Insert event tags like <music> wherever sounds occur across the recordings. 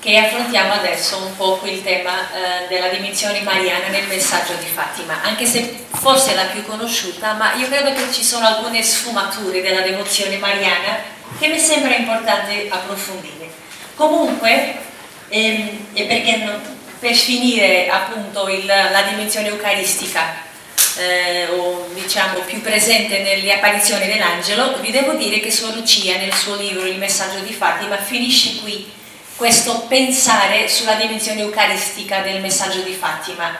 che affrontiamo adesso un po' il tema eh, della dimensione mariana nel messaggio di Fatima, anche se forse è la più conosciuta, ma io credo che ci sono alcune sfumature della devozione mariana che mi sembra importante approfondire. Comunque, ehm, non, per finire appunto il, la dimensione eucaristica eh, o diciamo più presente nelle apparizioni dell'angelo, vi devo dire che Suor Lucia nel suo libro Il messaggio di Fatima finisce qui questo pensare sulla dimensione eucaristica del messaggio di Fatima,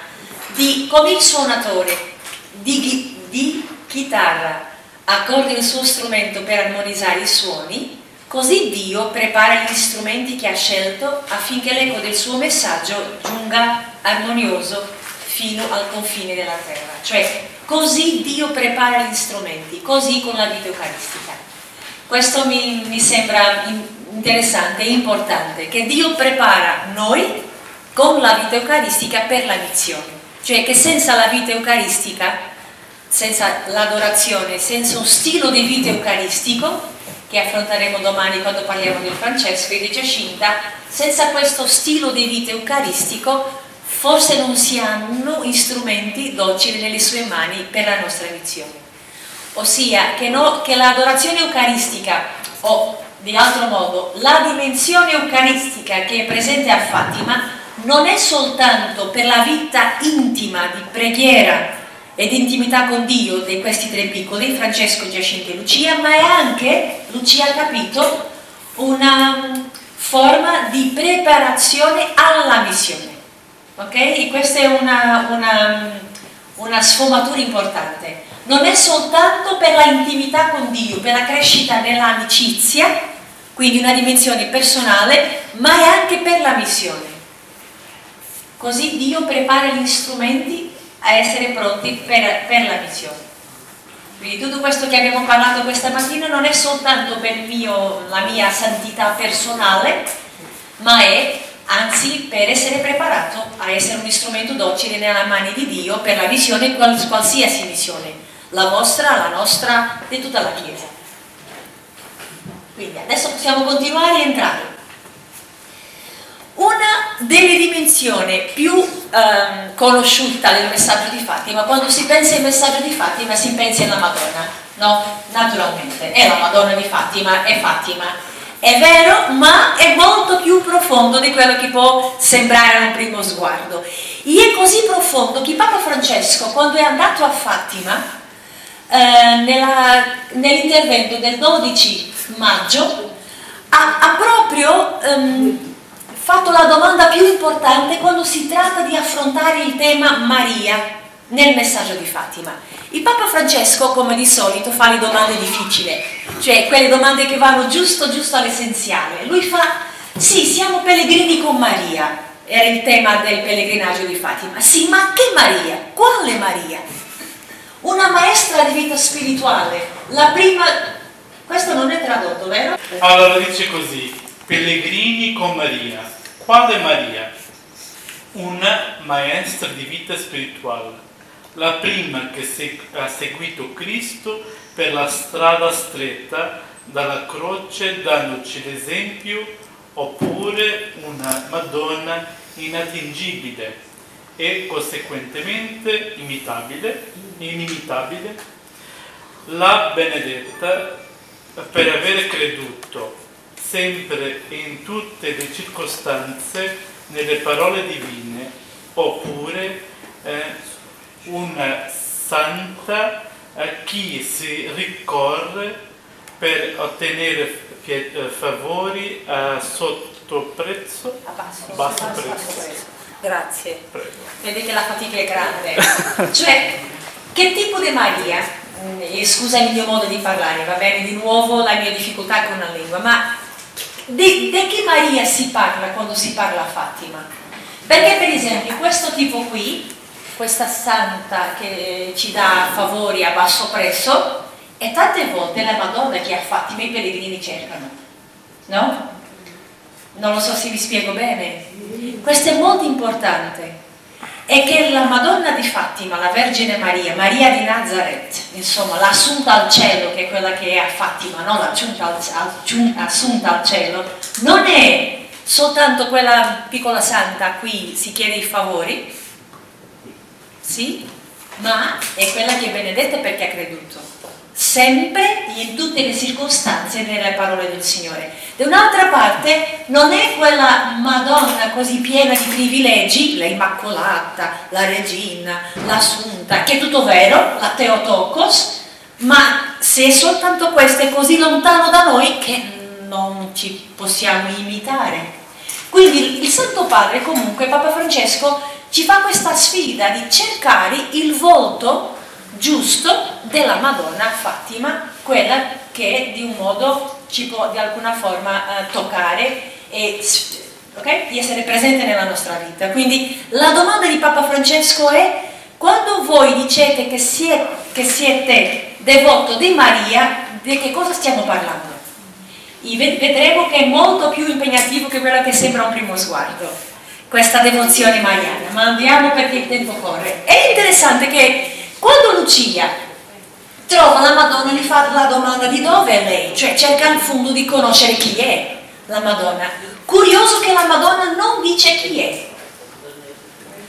di come il suonatore di, di chitarra accorda il suo strumento per armonizzare i suoni, così Dio prepara gli strumenti che ha scelto affinché l'eco del suo messaggio giunga armonioso fino al confine della terra. Cioè, così Dio prepara gli strumenti, così con la vita eucaristica. Questo mi, mi sembra interessante e importante, che Dio prepara noi con la vita eucaristica per la missione. Cioè che senza la vita eucaristica, senza l'adorazione, senza un stile di vita eucaristico, che affronteremo domani quando parliamo del Francesco e di Giacinta, senza questo stile di vita eucaristico forse non si hanno strumenti docili nelle sue mani per la nostra missione. Ossia che, no, che l'adorazione eucaristica, o di altro modo, la dimensione eucaristica che è presente a Fatima non è soltanto per la vita intima di preghiera ed intimità con Dio di questi tre piccoli, Francesco, Giacinto e Lucia, ma è anche, Lucia ha capito, una forma di preparazione alla missione. Ok? Questa è una, una, una sfumatura importante. Non è soltanto per la intimità con Dio, per la crescita nell'amicizia, quindi una dimensione personale, ma è anche per la missione. Così Dio prepara gli strumenti a essere pronti per, per la missione. Quindi tutto questo che abbiamo parlato questa mattina non è soltanto per mio, la mia santità personale, ma è anzi per essere preparato a essere un strumento docile nella mani di Dio per la missione, qualsiasi missione, la vostra, la nostra, di tutta la Chiesa. Quindi adesso possiamo continuare a entrare. Una delle dimensioni più ehm, conosciuta del messaggio di Fatima, quando si pensa al messaggio di Fatima si pensa alla Madonna, no? Naturalmente, è la Madonna di Fatima, è Fatima è vero, ma è molto più profondo di quello che può sembrare a un primo sguardo. E è così profondo che Papa Francesco, quando è andato a Fatima, eh, nell'intervento del 12 maggio, ha, ha proprio ehm, fatto la domanda più importante quando si tratta di affrontare il tema Maria nel messaggio di Fatima. Il Papa Francesco, come di solito, fa le domande difficili, cioè quelle domande che vanno giusto, giusto all'essenziale. Lui fa, sì, siamo pellegrini con Maria, era il tema del pellegrinaggio di Fatima. Sì, ma che Maria? Quale Maria? Una maestra di vita spirituale, la prima... Questo non è tradotto, vero? Allora dice così, pellegrini con Maria. Quale Maria? Una maestra di vita spirituale la prima che ha seguito Cristo per la strada stretta dalla croce dandoci l'esempio, oppure una Madonna inatingibile e conseguentemente imitabile, inimitabile, la benedetta per aver creduto sempre e in tutte le circostanze nelle parole divine, oppure eh, una santa a chi si ricorre per ottenere eh, favori a sottoprezzo, a basso, basso, basso, prezzo. Grazie. Prego. Vedi che la fatica è grande. <laughs> cioè, che tipo di Maria? Mm, scusa il mio modo di parlare, va bene di nuovo la mia difficoltà con la lingua, ma di, che Maria si parla quando si parla a Fatima? Perché per esempio questo tipo qui questa santa che ci dà favori a basso prezzo e tante volte la Madonna che ha fatti i pellegrini cercano, no? Non lo so se vi spiego bene. Questo è molto importante. È che la Madonna di Fatima, la Vergine Maria, Maria di Nazareth, insomma, l'assunta al cielo, che è quella che è a Fatima, no? l'assunta al, cielo, non è soltanto quella piccola santa qui si chiede i favori, sì, ma è quella che è benedetta perché ha creduto sempre in tutte le circostanze nelle parole del Signore. Da un'altra parte non è quella Madonna così piena di privilegi, la Immacolata, la Regina, l'Assunta, che è tutto vero, la Teotokos, ma se è soltanto questa è così lontano da noi che non ci possiamo imitare. Quindi il Santo Padre, comunque, Papa Francesco, ci fa questa sfida di cercare il volto giusto della Madonna Fatima, quella che di un modo ci può di alcuna forma eh, toccare e okay? di essere presente nella nostra vita. Quindi la domanda di Papa Francesco è quando voi dicete che siete, che siete devoto di Maria, di che cosa stiamo parlando? vedremo che è molto più impegnativo che quella che sembra un primo sguardo, questa devozione mariana, ma andiamo perché il tempo corre. È interessante che quando Lucia trova la Madonna gli fa la domanda di dove è lei, cioè cerca in fondo di conoscere chi è la Madonna. Curioso che la Madonna non dice chi è.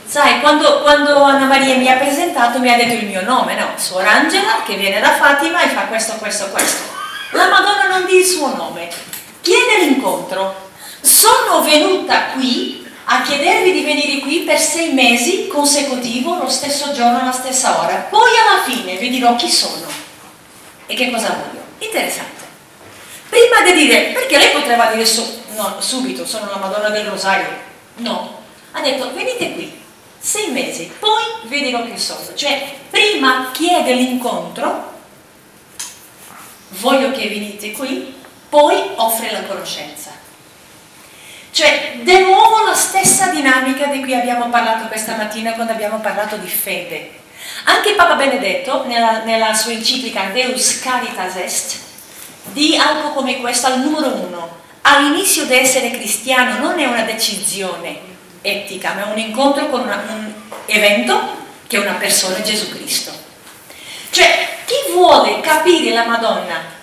Sai, quando, quando Anna Maria mi ha presentato mi ha detto il mio nome, no? Suor Angela che viene da Fatima e fa questo, questo, questo. La Madonna non dice il suo nome. Chiede l'incontro. Sono venuta qui a chiedervi di venire qui per sei mesi consecutivo, lo stesso giorno, alla stessa ora. Poi alla fine vi dirò chi sono e che cosa voglio. Interessante. Prima di dire, perché lei poteva dire su, no, subito, sono la Madonna del Rosario. No, ha detto venite qui, sei mesi, poi vi dirò chi sono. Cioè, prima chiede l'incontro, voglio che venite qui, poi offre la conoscenza. Cioè, di nuovo la stessa dinamica di cui abbiamo parlato questa mattina quando abbiamo parlato di fede. Anche Papa Benedetto, nella, nella sua enciclica Deus Caritas Est, di algo come questo al numero uno. All'inizio di essere cristiano non è una decisione etica, ma è un incontro con una, un evento che è una persona, Gesù Cristo. Cioè, chi vuole capire la Madonna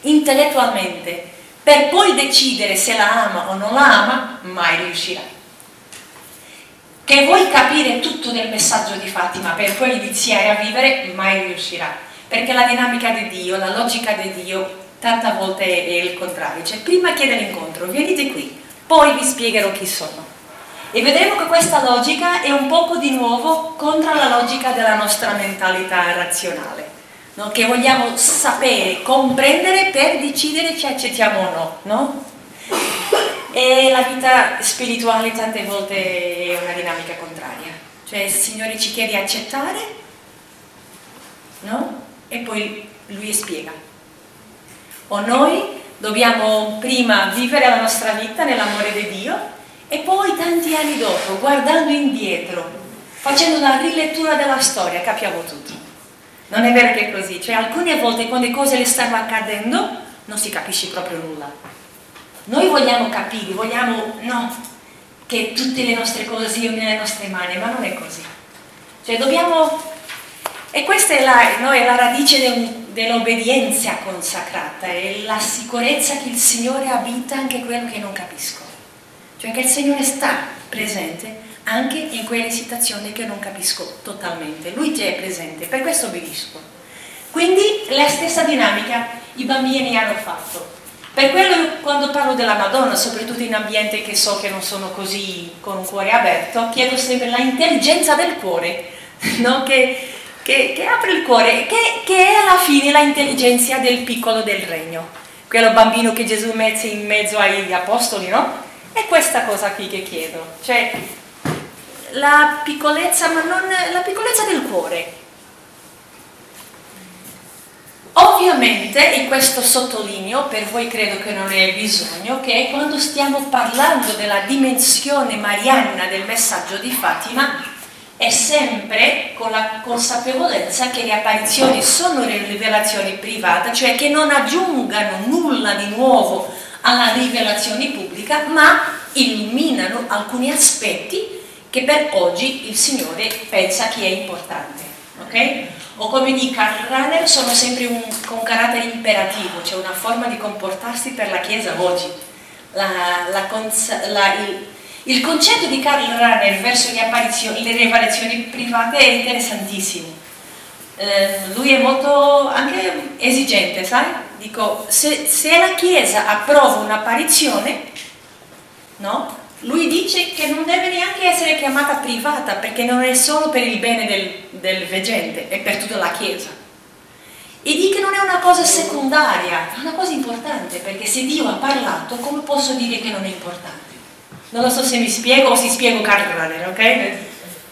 intellettualmente per poi decidere se la ama o non la ama, mai riuscirà. Che vuoi capire tutto del messaggio di Fatima per poi iniziare a vivere, mai riuscirà. Perché la dinamica di Dio, la logica di Dio, tante volte è il contrario. Cioè, prima chiede l'incontro, venite qui, poi vi spiegherò chi sono. E vedremo che questa logica è un poco di nuovo contro la logica della nostra mentalità razionale no? che vogliamo sapere, comprendere per decidere se accettiamo o no, no? E la vita spirituale tante volte è una dinamica contraria, cioè il Signore ci chiede di accettare, no? E poi Lui spiega. O noi dobbiamo prima vivere la nostra vita nell'amore di Dio e poi tanti anni dopo, guardando indietro, facendo una rilettura della storia, capiamo tutto. Non è vero che è così, cioè alcune volte quando le cose le stanno accadendo non si capisce proprio nulla. Noi vogliamo capire, vogliamo no, che tutte le nostre cose siano nelle nostre mani, ma non è così. Cioè dobbiamo... E questa è la, no, è la radice del, dell'obbedienza consacrata, è la sicurezza che il Signore abita anche quello che non capisco. Cioè che il Signore sta presente anche in quelle situazioni che non capisco totalmente. Lui ti è presente, per questo obbedisco. Quindi la stessa dinamica i bambini hanno fatto. Per quello quando parlo della Madonna, soprattutto in ambienti che so che non sono così con un cuore aperto, chiedo sempre la intelligenza del cuore, <laughs> no? che, che, che, apre il cuore, che, che è alla fine la intelligenza del piccolo del regno. Quello bambino che Gesù mette in mezzo agli apostoli, no? È questa cosa qui che chiedo. Cioè, la piccolezza, ma non la piccolezza del cuore. Ovviamente, e questo sottolineo, per voi credo che non è bisogno, che quando stiamo parlando della dimensione mariana del messaggio di Fatima, è sempre con la consapevolezza che le apparizioni sono rivelazioni private, cioè che non aggiungano nulla di nuovo alla rivelazione pubblica, ma illuminano alcuni aspetti che per oggi il Signore pensa che è importante. ok? O come dice Karl Rahner, sono sempre un, con carattere imperativo, cioè una forma di comportarsi per la Chiesa oggi. la, la, il, il, concetto di Karl Rahner verso le rivelazioni private è interessantissimo. Eh, lui è molto anche esigente, sai? Dico, se, se la Chiesa approva un'apparizione, no? Lui dice che non deve neanche essere chiamata privata perché non è solo per il bene del, del veggente, è per tutta la Chiesa. E di che non è una cosa secondaria, è una cosa importante, perché se Dio ha parlato, come posso dire che non è importante? Non lo so se mi spiego o se spiego Karl Rahner, ok?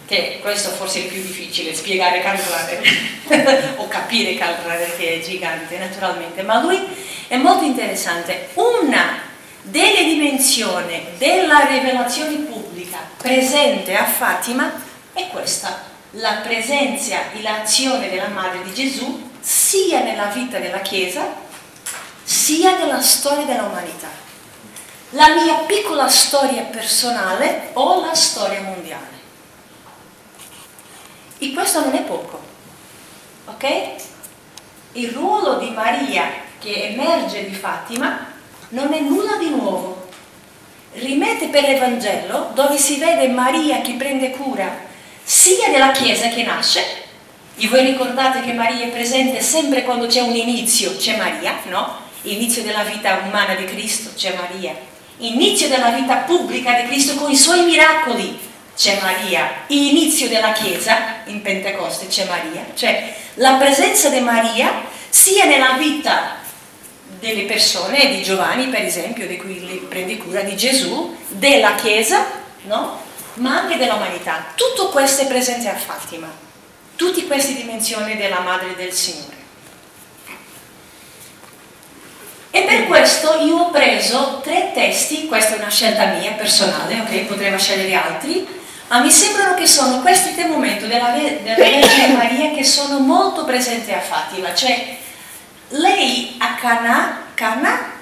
Che questo forse è il più difficile, spiegare Karl Rahner <laughs> o capire Karl Rahner che è gigante naturalmente, ma lui è molto interessante. Una delle dimensioni della rivelazione pubblica presente a Fatima è questa, la presenza e l'azione della Madre di Gesù sia nella vita della Chiesa sia nella storia dell'umanità. La mia piccola storia personale o la storia mondiale. E questo non è poco, ok? Il ruolo di Maria che emerge di Fatima non è nulla di nuovo. Rimette per l'Evangelo dove si vede Maria che prende cura sia della Chiesa che nasce, e voi ricordate che Maria è presente sempre quando c'è un inizio, c'è Maria, no? Inizio della vita umana di Cristo, c'è Maria. Inizio della vita pubblica di Cristo con i suoi miracoli, c'è Maria. Inizio della Chiesa, in Pentecoste, c'è Maria. Cioè, la presenza di Maria sia nella vita delle persone, di Giovanni per esempio, di cui prende cura, di Gesù, della Chiesa, no? ma anche dell'umanità. Tutto questo è presente a Fatima, tutte queste dimensioni della Madre del Signore. E per questo io ho preso tre testi, questa è una scelta mia personale, ok? Potrei scegliere altri, ma mi sembrano che sono questi tre momenti della, della Vergine Maria che sono molto presenti a Fatima, cioè lei a Cana, Cana,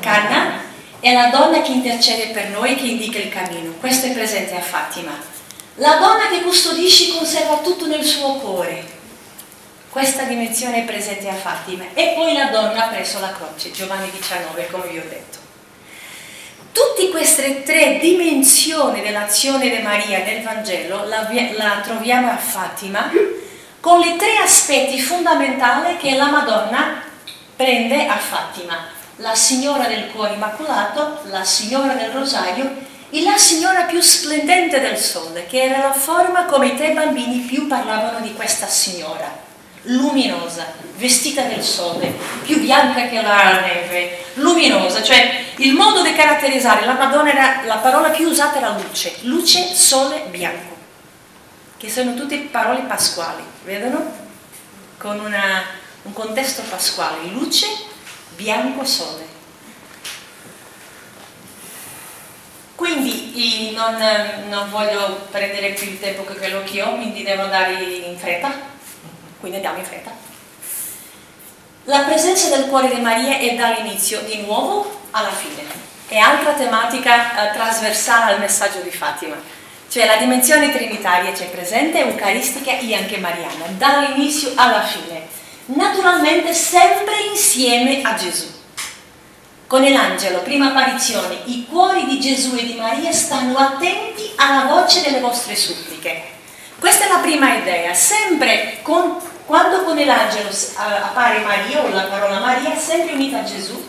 Cana è la donna che intercede per noi, che indica il cammino. Questo è presente a Fatima. La donna che custodisce e conserva tutto nel suo cuore. Questa dimensione è presente a Fatima. E poi la donna presso la croce, Giovanni 19, come vi ho detto. Tutte queste tre dimensioni dell'azione di Maria nel Vangelo la, la troviamo a Fatima con i tre aspetti fondamentali che la Madonna prende a Fatima. La Signora del Cuore Immacolato, la Signora del Rosario e la Signora più splendente del Sole, che era la forma come i tre bambini più parlavano di questa Signora, luminosa, vestita del sole, più bianca che la neve, luminosa, cioè il modo di caratterizzare la Madonna era, la parola più usata era luce, luce, sole, bianco che sono tutte parole pasquali, vedono? Con una, un contesto pasquale, luce, bianco, sole. Quindi non, non, voglio prendere più il tempo che quello che ho, quindi devo andare in fretta, quindi andiamo in fretta. La presenza del cuore di Maria è dall'inizio di nuovo alla fine, è altra tematica eh, trasversale al messaggio di Fatima cioè la dimensione trinitaria c'è presente, eucaristica e anche mariana, dall'inizio alla fine. Naturalmente sempre insieme a Gesù. Con l'angelo, prima apparizione, i cuori di Gesù e di Maria stanno attenti alla voce delle vostre suppliche. Questa è la prima idea, sempre con, quando con l'angelo appare Maria o la parola Maria, sempre unita a Gesù,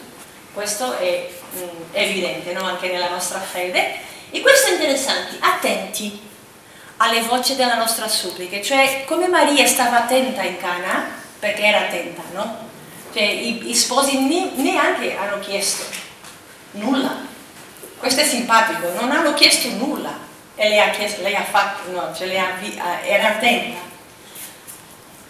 questo è mh, mm, evidente no? anche nella nostra fede, e questo è interessante, attenti alle voci della nostra supplica, cioè come Maria stava attenta in Cana, perché era attenta, no? Cioè i, i sposi ne, neanche hanno chiesto nulla. Questo è simpatico, non hanno chiesto nulla e lei ha, chiesto, lei ha fatto, no, cioè lei ha, era attenta.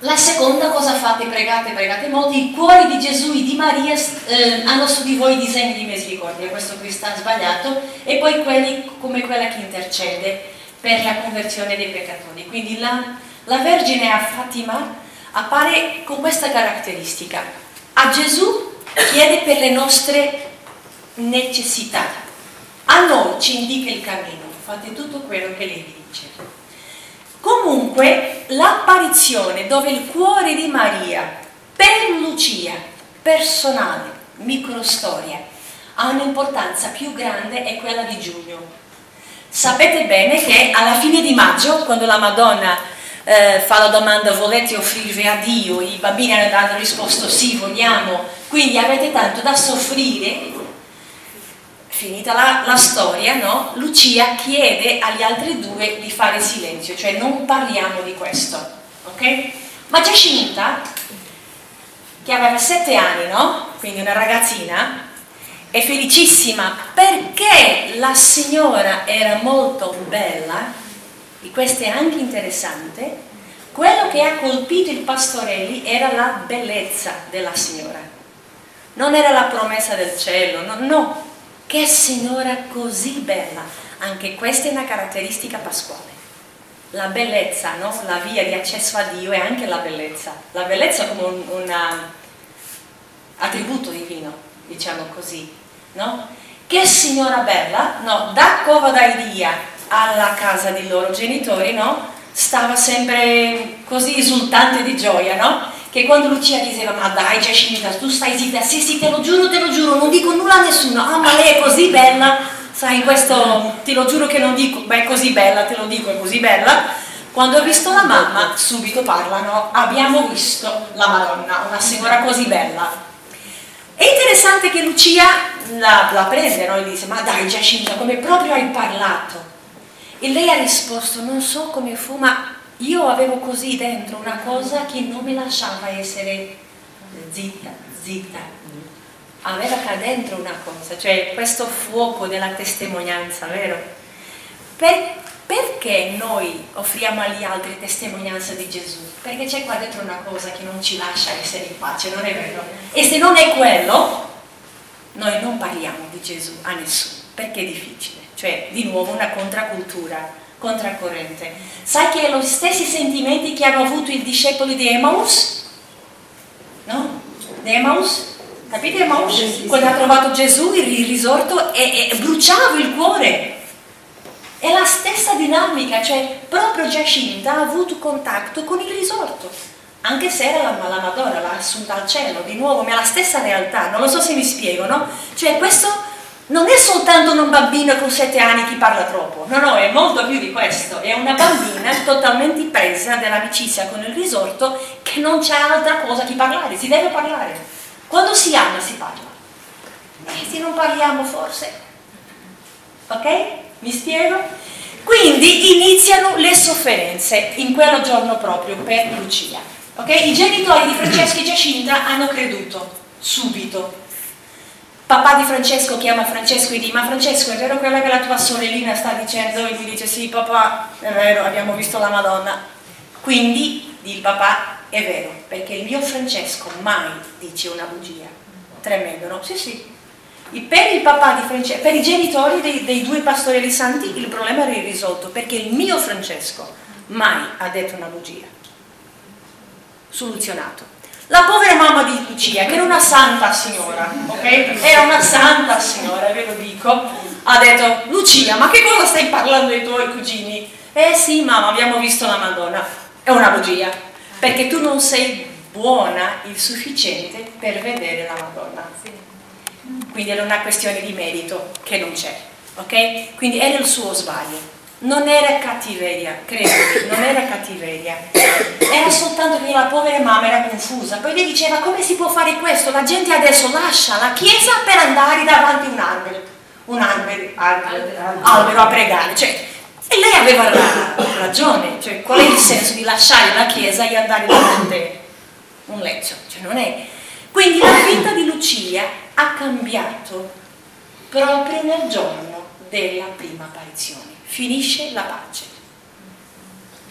La seconda cosa fate, pregate, pregate molto, i cuori di Gesù e di Maria eh, hanno su di voi disegni di misericordia, questo qui sta sbagliato, e poi quelli come quella che intercede per la conversione dei peccatori. Quindi la, la Vergine a Fatima appare con questa caratteristica. A Gesù chiede per le nostre necessità, a noi ci indica il cammino, fate tutto quello che lei dice. Comunque l'apparizione dove il cuore di Maria, per Lucia, personale, microstoria, ha un'importanza più grande è quella di giugno. Sapete bene che alla fine di maggio, quando la Madonna eh, fa la domanda volete offrirvi a Dio, i bambini hanno dato risposta sì, vogliamo, quindi avete tanto da soffrire, finita la, la storia, no? Lucia chiede agli altri due di fare silenzio, cioè non parliamo di questo, ok? Ma Giacinta, che aveva sette anni, no? Quindi una ragazzina, è felicissima perché la signora era molto bella, e questo è anche interessante, quello che ha colpito il Pastorelli era la bellezza della signora, non era la promessa del cielo, no, no. Che signora così bella, anche questa è una caratteristica pasquale. La bellezza, no? la via di accesso a Dio è anche la bellezza, la bellezza come un, un attributo divino diciamo così, no? Che signora bella, no? Da Cova d'Aidia alla casa dei loro genitori, no? Stava sempre così esultante di gioia, no? Che quando Lucia diceva, ma dai Giacinta, tu stai zitta, sì sì, te lo giuro, te lo giuro, non dico nulla a nessuno, ah ma lei è così bella, sai, questo ti lo giuro che non dico, beh è così bella, te lo dico, è così bella. Quando ho visto la mamma, subito parlano, abbiamo visto la Madonna, una signora così bella. È interessante che Lucia la, la prende no? e dice, ma dai Giacinta, come proprio hai parlato? E lei ha risposto, non so come fu, ma io avevo così dentro una cosa che non mi lasciava essere zitta, zitta. Aveva qua dentro una cosa, cioè questo fuoco della testimonianza, vero? Per, perché noi offriamo agli altri testimonianza di Gesù? Perché c'è qua dentro una cosa che non ci lascia essere in pace, non è vero? E se non è quello, noi non parliamo di Gesù a nessuno, perché è difficile. Cioè, di nuovo, una contracultura, contracorrente. Sai che lo stessi sentimenti che hanno avuto i discepoli di Emmaus? No? Di Emmaus? Capite Emmaus? Quando ha trovato Gesù, il risorto, e, e bruciava il cuore è la stessa dinamica, cioè proprio Giacinta ha avuto contatto con il risorto, anche se era la, la Madonna, l'ha assunta al cielo, di nuovo, ma è la stessa realtà, non lo so se mi spiego, no? Cioè questo non è soltanto un bambino con sette anni che parla troppo, no, no, è molto più di questo, è una bambina totalmente presa dell'amicizia con il risorto che non c'è altra cosa che parlare, si deve parlare. Quando si ama si parla. E se non parliamo forse, ok? Mi spiego? Quindi iniziano le sofferenze in quel giorno proprio per Lucia. Okay? I genitori di Francesco e Giacinta hanno creduto subito. Papà di Francesco chiama Francesco e dice ma Francesco è vero quello che la tua sorellina sta dicendo? E lui dice sì papà è vero abbiamo visto la Madonna. Quindi il papà è vero perché il mio Francesco mai dice una bugia. Tremendo no? Sì sì per Francesco, per i genitori dei, dei due pastori santi il problema era risolto perché il mio Francesco mai ha detto una bugia. Soluzionato. La povera mamma di Lucia, che era una santa signora, ok? Era una santa signora, ve lo dico, ha detto, Lucia, ma che cosa stai parlando ai tuoi cugini? Eh sì, mamma, abbiamo visto la Madonna. È una bugia, perché tu non sei buona il sufficiente per vedere la Madonna quindi era una questione di merito che non c'è, ok? Quindi era il suo sbaglio. Non era cattiveria, credimi, non era cattiveria. Era soltanto che la povera mamma era confusa. Poi lei diceva come si può fare questo? La gente adesso lascia la chiesa per andare davanti a un albero, un albero, albero, albero a pregare. Cioè, e lei aveva ragione, cioè, qual è il senso di lasciare la chiesa e andare davanti a un letto? Cioè, non è quindi la vita di Lucia ha cambiato proprio nel giorno della prima apparizione. Finisce la pace,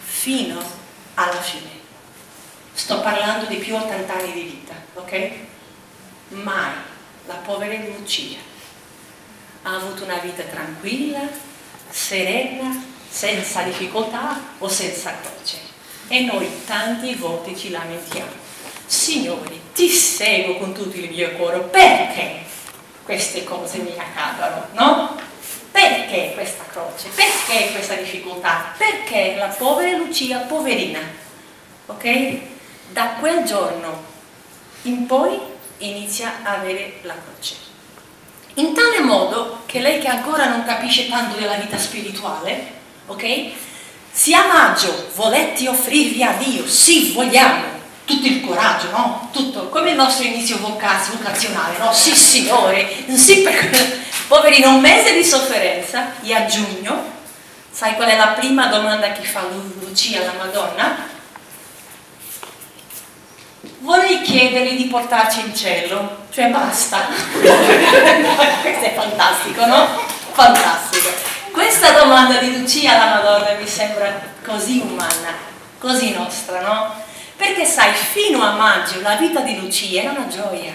fino alla fine. Sto parlando di più 80 anni di vita, ok? Mai la povera Lucia ha avuto una vita tranquilla, serena, senza difficoltà o senza croce. E noi tanti volte ci lamentiamo. Signori, ti seguo con tutto il mio cuore, perché queste cose mi accadono, no? Perché questa croce? Perché questa difficoltà? Perché la povera Lucia, poverina, ok? Da quel giorno in poi inizia a avere la croce. in tale modo che lei che ancora non capisce tanto della vita spirituale, ok? Se a maggio voletti offrirvi a Dio, sì, vogliamo, tutto il coraggio, no? Tutto, come il nostro inizio vocazionale, no? Sì, Signore, sì, per <laughs> poverino, un mese di sofferenza, e a giugno, sai qual è la prima domanda che fa Lucia alla Madonna? Vorrei chiedergli di portarci in cielo, cioè basta. <laughs> Questo è fantastico, no? Fantastico. Questa domanda di Lucia alla Madonna mi sembra così umana, così nostra, no? Perché sai, fino a maggio la vita di Lucia era una gioia,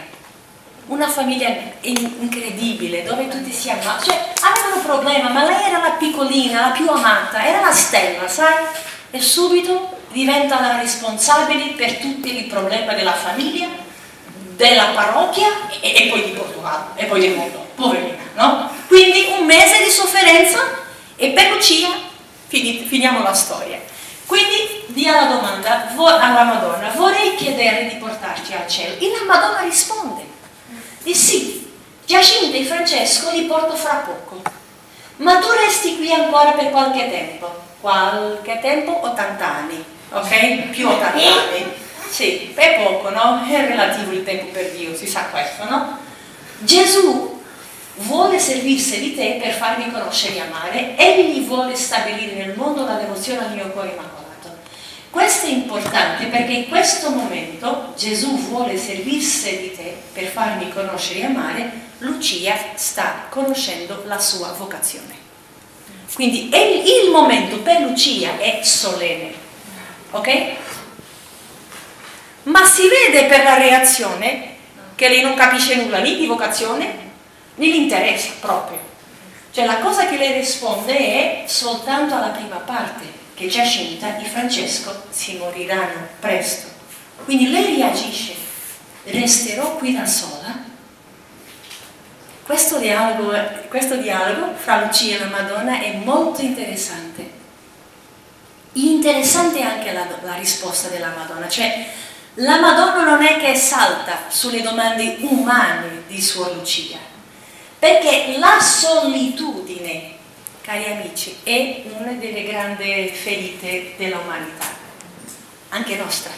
una famiglia incredibile dove tutti si amavano, cioè avevano un problema, ma lei era la piccolina, la più amata, era la stella, sai? E subito diventa la responsabile per tutti i problemi della famiglia, della parrocchia e, e poi di Portogallo e poi del mondo, poverina, no? Quindi un mese di sofferenza e per Lucia finiamo la storia. Quindi dia la domanda alla Madonna, vorrei chiedere di portarti al cielo. E la Madonna risponde, di sì, Giacinta e Francesco li porto fra poco, ma tu resti qui ancora per qualche tempo. Qualche tempo? 80 anni, ok? Più 80 anni. Sì, è poco, no? È relativo il tempo per Dio, si sa questo, no? Gesù vuole servirsi di te per farmi conoscere e amare, egli vuole stabilire nel mondo la devozione al mio cuore immacolato. Questo è importante perché in questo momento Gesù vuole servirsi di te per farmi conoscere e amare, Lucia sta conoscendo la sua vocazione. Quindi il momento per Lucia è solenne, ok? Ma si vede per la reazione che lei non capisce nulla né di vocazione né interessa proprio. Cioè la cosa che lei risponde è soltanto alla prima parte che Giacinta e Francesco si moriranno presto. Quindi lei reagisce, resterò qui da sola. Questo dialogo, questo dialogo fra Lucia e la Madonna è molto interessante. Interessante anche la, la risposta della Madonna, cioè la Madonna non è che salta sulle domande umane di Suor Lucia, perché la solitudine cari amici, è una delle grandi ferite dell'umanità, anche nostra.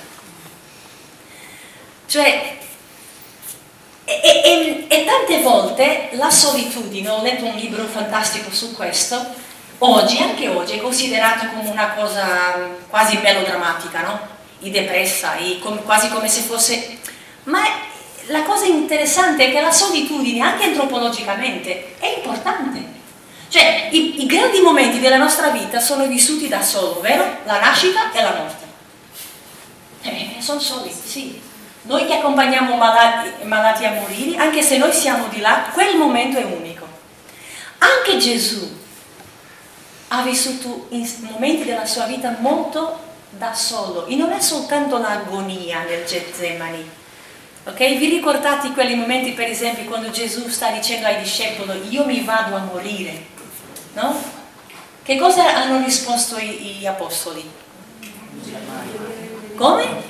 Cioè, e, e, e, tante volte la solitudine, ho letto un libro fantastico su questo, oggi, anche oggi, è considerato come una cosa quasi melodrammatica, no? I depressa, i, com, quasi come se fosse... Ma la cosa interessante è che la solitudine, anche antropologicamente, è importante cioè, i, i, grandi momenti della nostra vita sono vissuti da solo, vero? La nascita e la morte. Eh, sono soli, sì. Noi che accompagniamo malati, malati a morire, anche se noi siamo di là, quel momento è unico. Anche Gesù ha vissuto momenti della sua vita molto da solo e non è soltanto l'agonia nel Getsemani. Ok? Vi ricordate quei momenti, per esempio, quando Gesù sta dicendo ai discepoli, io mi vado a morire no? Che cosa hanno risposto gli apostoli? Come?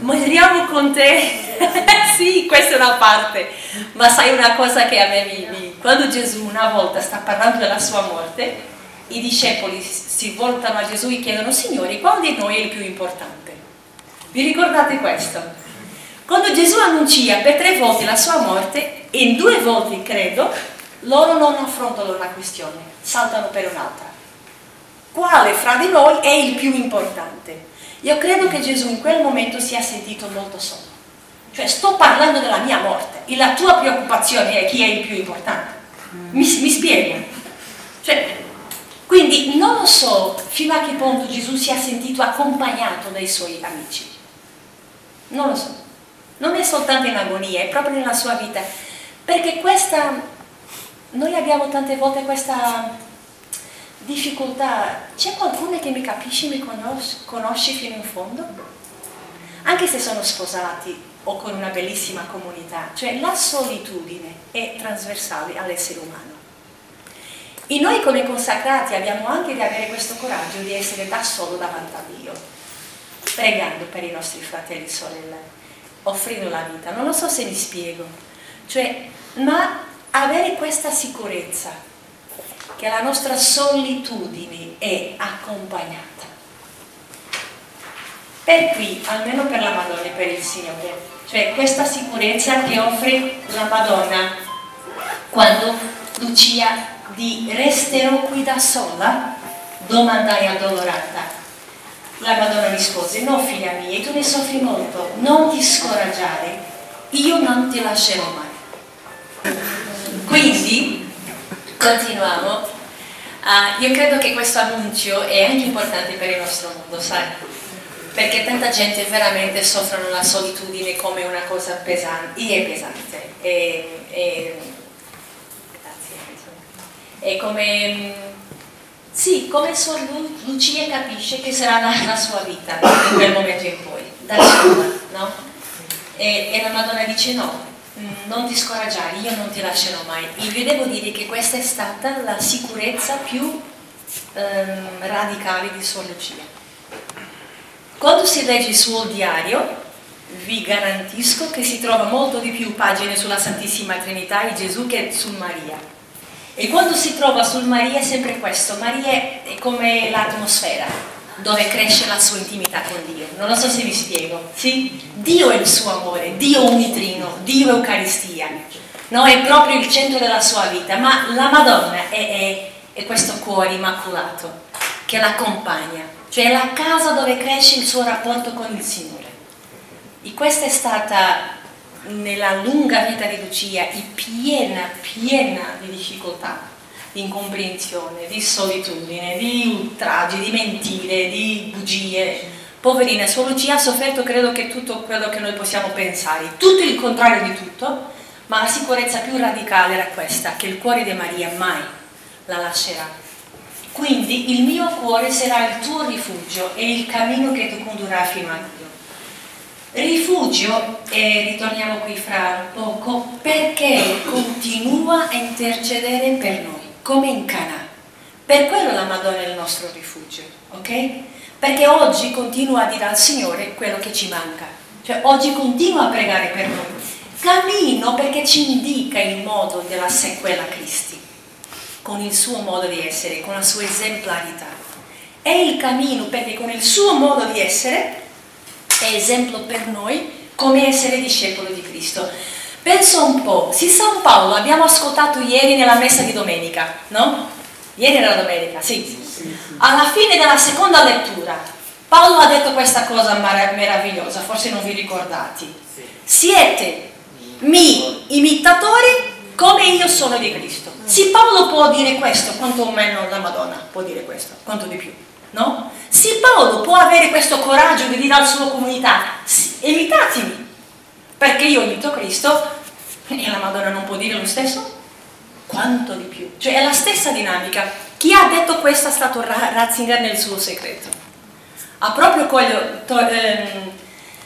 Moriamo con te? <laughs> sì, questa è una parte, ma sai una cosa che a me mi, mi... Quando Gesù una volta sta parlando della sua morte, i discepoli si voltano a Gesù e chiedono, Signore, qual di noi è il più importante? Vi ricordate questo? Quando Gesù annuncia per tre volte la sua morte, in due volte, credo, loro non affrontano la questione, saltano per un'altra. Quale fra di noi è il più importante? Io credo che Gesù in quel momento si è sentito molto solo. Cioè sto parlando della mia morte e la tua preoccupazione è chi è il più importante. Mi, mi spiego? Cioè, quindi non lo so fino a che punto Gesù si è sentito accompagnato dai suoi amici. Non lo so. Non è soltanto in agonia, è proprio nella sua vita perché questa, noi abbiamo tante volte questa difficoltà, c'è qualcuno che mi capisce, mi conosce, conosce fino in fondo? Anche se sono sposati o con una bellissima comunità, cioè la solitudine è trasversale all'essere umano. E noi come consacrati abbiamo anche di avere questo coraggio di essere da solo davanti a Dio, pregando per i nostri fratelli e sorelle offrendo la vita. Non lo so se mi spiego. Cioè, ma avere questa sicurezza che la nostra solitudine è accompagnata. Per qui, almeno per la Madonna e per il Signore, cioè questa sicurezza che offre la Madonna quando Lucia di resterò qui da sola? Domandai addolorata. La Madonna rispose, no figlia mia, tu ne soffri molto, non ti scoraggiare, io non ti lascerò mai. Quindi, continuiamo, uh, io credo che questo annuncio è anche importante per il nostro mondo, sai? Perché tanta gente veramente soffre la solitudine come una cosa pesante, e pesante, e, e, grazie, è come mm, sì, come Sor Lucia capisce che sarà la, la sua vita in quel momento in poi, da sola, no? E, e, la Madonna dice no, non ti scoraggiare, io non ti lascerò mai. E vi devo dire che questa è stata la sicurezza più ehm, radicale di Sor Lucia. Quando si legge il suo diario, vi garantisco che si trova molto di più pagine sulla Santissima Trinità e Gesù che su Maria e quando si trova sul Maria è sempre questo, Maria è come l'atmosfera dove cresce la sua intimità con Dio. Non lo so se vi spiego, sì? Dio è il suo amore, Dio è un nitrino, Dio Eucaristia, no? è proprio il centro della sua vita, ma la Madonna è, è, è questo cuore immacolato che l'accompagna, cioè è la casa dove cresce il suo rapporto con il Signore. E questa è stata nella lunga vita di Lucia piena, piena di difficoltà, di incomprensione, di solitudine, di ultraggi, di mentire, di bugie. Poverina, solo Lucia ha sofferto credo che tutto quello che noi possiamo pensare, tutto il contrario di tutto, ma la sicurezza più radicale era questa, che il cuore di Maria mai la lascerà. Quindi il mio cuore sarà il tuo rifugio e il cammino che ti condurrà fino a Dio. Rifugio, e ritorniamo qui fra poco, perché continua a intercedere per noi, come in Cana. Per quello la Madonna è il nostro rifugio, ok? Perché oggi continua a dire al Signore quello che ci manca. Cioè oggi continua a pregare per noi. Cammino perché ci indica il modo della sequela Cristi, con il suo modo di essere, con la sua esemplarità. È il cammino perché con il suo modo di essere è esempio per noi come essere discepolo di Cristo. Penso un po', sì San Paolo abbiamo ascoltato ieri nella messa di domenica, no? Ieri era domenica, sì. Alla fine della seconda lettura, Paolo ha detto questa cosa meravigliosa, forse non vi ricordate. Siete mi imitatori come io sono di Cristo. Sì, Paolo può dire questo, quanto meno la Madonna può dire questo, quanto di più no? Sì, Paolo può avere questo coraggio di dire alla sua comunità, imitatemi, perché io imito Cristo e la Madonna non può dire lo stesso? Quanto di più? Cioè è la stessa dinamica. Chi ha detto questo è stato Ratzinger nel suo segreto. Ha proprio coglio, to, ehm,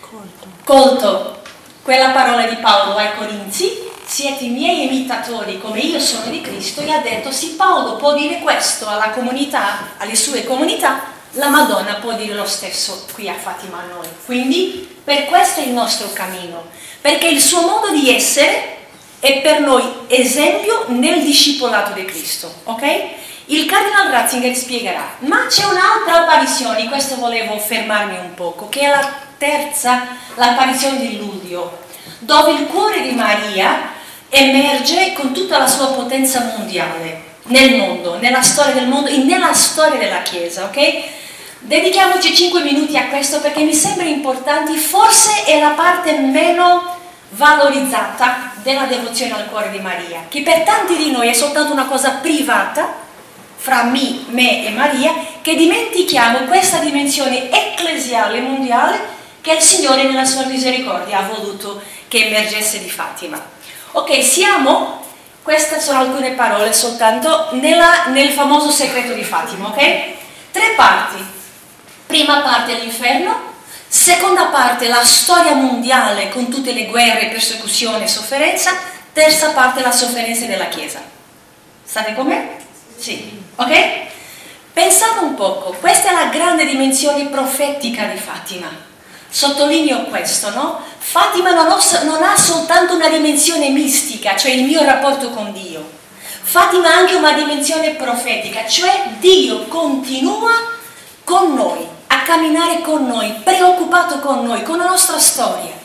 colto. colto quella parola di Paolo ai Corinzi siete i miei imitatori come io sono di Cristo, e ha detto sì Paolo può dire questo alla comunità, alle sue comunità, la Madonna può dire lo stesso qui a Fatima a noi. Quindi per questo è il nostro cammino, perché il suo modo di essere è per noi esempio nel discepolato di Cristo, ok? Il Cardinal Ratzinger spiegherà, ma c'è un'altra apparizione, questo volevo fermarmi un poco, che è la terza, l'apparizione di Ludio, dove il cuore di Maria emerge con tutta la sua potenza mondiale nel mondo, nella storia del mondo e nella storia della Chiesa, ok? Dedichiamoci 5 minuti a questo perché mi sembra importante, forse è la parte meno valorizzata della devozione al cuore di Maria, che per tanti di noi è soltanto una cosa privata fra me, me e Maria, che dimentichiamo questa dimensione ecclesiale mondiale che il Signore nella sua misericordia ha voluto che emergesse di Fatima. Ok, siamo, queste sono alcune parole soltanto, nella, nel famoso segreto di Fatima, ok? Tre parti. Prima parte l'inferno, seconda parte la storia mondiale con tutte le guerre, persecuzione e sofferenza, terza parte la sofferenza della Chiesa. State con me? Sì, ok? Pensate un poco, questa è la grande dimensione profetica di Fatima sottolineo questo, no? Fatima non, ho, non ha soltanto una dimensione mistica, cioè il mio rapporto con Dio. Fatima ha anche una dimensione profetica, cioè Dio continua con noi, a camminare con noi, preoccupato con noi, con la nostra storia.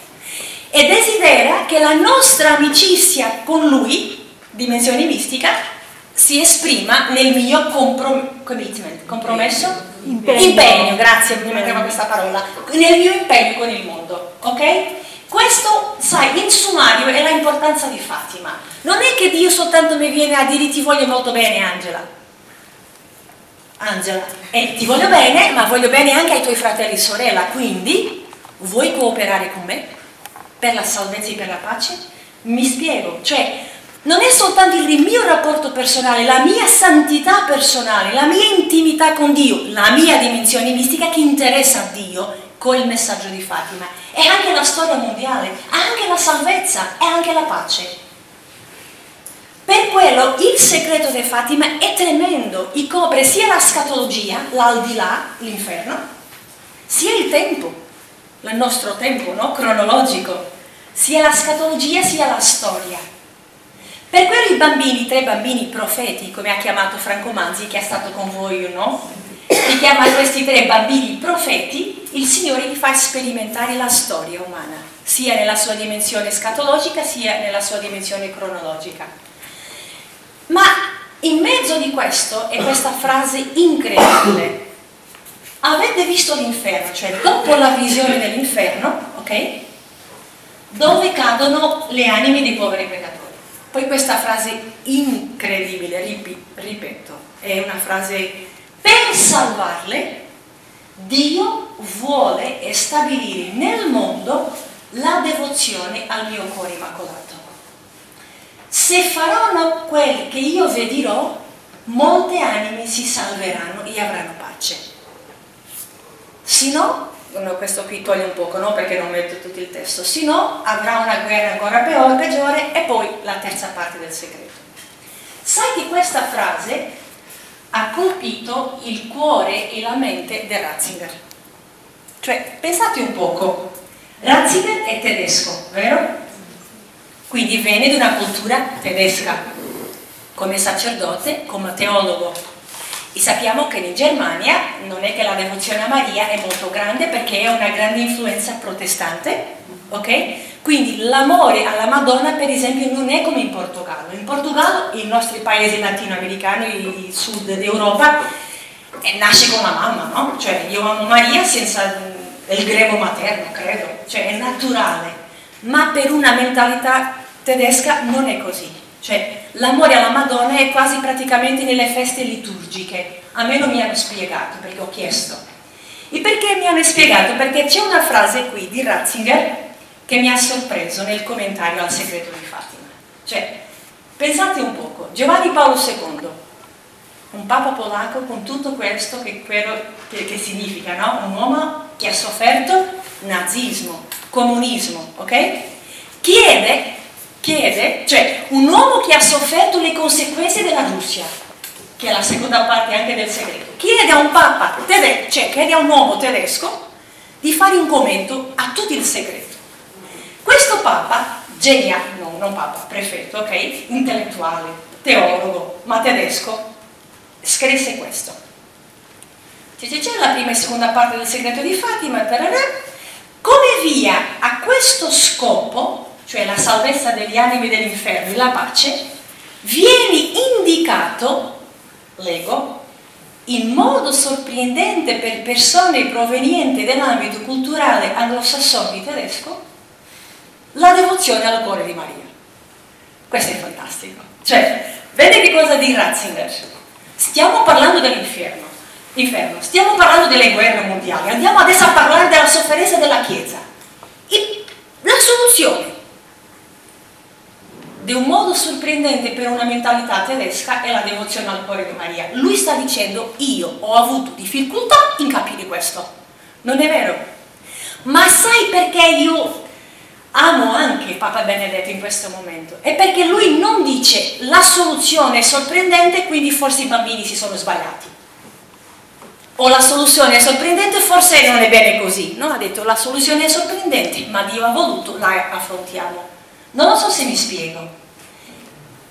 E desidera che la nostra amicizia con Lui, dimensione mistica, si esprima nel mio comprom- commitment, compromesso? Impegno. impegno grazie, mi mancava questa parola, nel mio impegno con il mondo, ok? Questo, sai, in sommario è l'importanza di Fatima. Non è che Dio soltanto mi viene a dire ti voglio molto bene, Angela. Angela, eh, ti voglio bene, ma voglio bene anche ai tuoi fratelli e sorella, quindi vuoi cooperare con me per la salvezza e per la pace? Mi spiego, cioè non è soltanto il mio rapporto personale, la mia santità personale, la mia intimità con Dio, la mia dimensione mistica che interessa a Dio con il messaggio di Fatima, è anche la storia mondiale, anche la salvezza e anche la pace. Per quello il segreto di Fatima è tremendo, I copre sia la scatologia, l'aldilà, l'inferno, sia il tempo, il nostro tempo no? cronologico, sia la scatologia sia la storia. Per quello i bambini, tre bambini profeti, come ha chiamato Franco Manzi, che è stato con voi, no? Li chiama questi tre bambini profeti, il Signore gli fa sperimentare la storia umana, sia nella sua dimensione scatologica sia nella sua dimensione cronologica. Ma in mezzo di questo è questa frase incredibile. Avete visto l'inferno, cioè dopo la visione dell'inferno, ok? Dove cadono le anime dei poveri peccatori. Poi questa frase incredibile, ripeto, è una frase per salvarle Dio vuole stabilire nel mondo la devozione al mio cuore immacolato. Se faranno quel che io vi dirò, molte anime si salveranno e avranno pace. Se no, questo qui toglie un poco, no? perché non metto tutto il testo, se no avrà una guerra ancora peggiore e poi la terza parte del segreto. Sai che questa frase ha colpito il cuore e la mente di Ratzinger. Cioè, pensate un poco, Ratzinger è tedesco, vero? Quindi viene di una cultura tedesca, come sacerdote, come teologo. E sappiamo che in Germania non è che la devozione a Maria è molto grande perché è una grande influenza protestante, ok? Quindi l'amore alla Madonna, per esempio, non è come in Portogallo. In Portogallo, i nostri paesi latinoamericani, il sud d'Europa, eh, nasce con la mamma, no? Cioè, io amo Maria senza il grevo materno, credo. Cioè, è naturale. Ma per una mentalità tedesca non è così. Cioè, l'amore alla Madonna è quasi praticamente nelle feste liturgiche. A me non mi hanno spiegato, perché ho chiesto. E perché mi hanno spiegato? Perché c'è una frase qui di Ratzinger che mi ha sorpreso nel commentario al segreto di Fatima. Cioè, pensate un poco, Giovanni Paolo II, un papa polacco con tutto questo che, quello, che, che significa, no? Un uomo che ha sofferto nazismo, comunismo, ok? Chiede, chiede, cioè un uomo che ha sofferto le conseguenze della Russia, che è la seconda parte anche del segreto, chiede a un papa tedesco, cioè chiede a un uomo tedesco di fare un commento a tutto il segreto. Questo papa, geniale, no, non papa, prefetto, ok? Intellettuale, teologo, ma tedesco, scrisse questo. C'è la prima e seconda parte del segreto di Fatima, tararà, come via a questo scopo, cioè la salvezza degli animi dell'inferno e la pace, viene indicato, leggo, in modo sorprendente per persone provenienti dall'ambito culturale anglosassone tedesco, la devozione al cuore di Maria. Questo è fantastico. Cioè, vede che cosa di Ratzinger? Stiamo parlando dell'inferno, inferno. stiamo parlando delle guerre mondiali, andiamo adesso a parlare della sofferenza della Chiesa. E la soluzione di un modo sorprendente per una mentalità tedesca è la devozione al cuore di Maria. Lui sta dicendo io ho avuto difficoltà in capire questo. Non è vero? Ma sai perché io amo anche Papa Benedetto in questo momento, è perché lui non dice la soluzione è sorprendente, quindi forse i bambini si sono sbagliati. O la soluzione è sorprendente, forse non è bene così. No? Ha detto la soluzione è sorprendente, ma Dio ha voluto, la affrontiamo. Non lo so se mi spiego.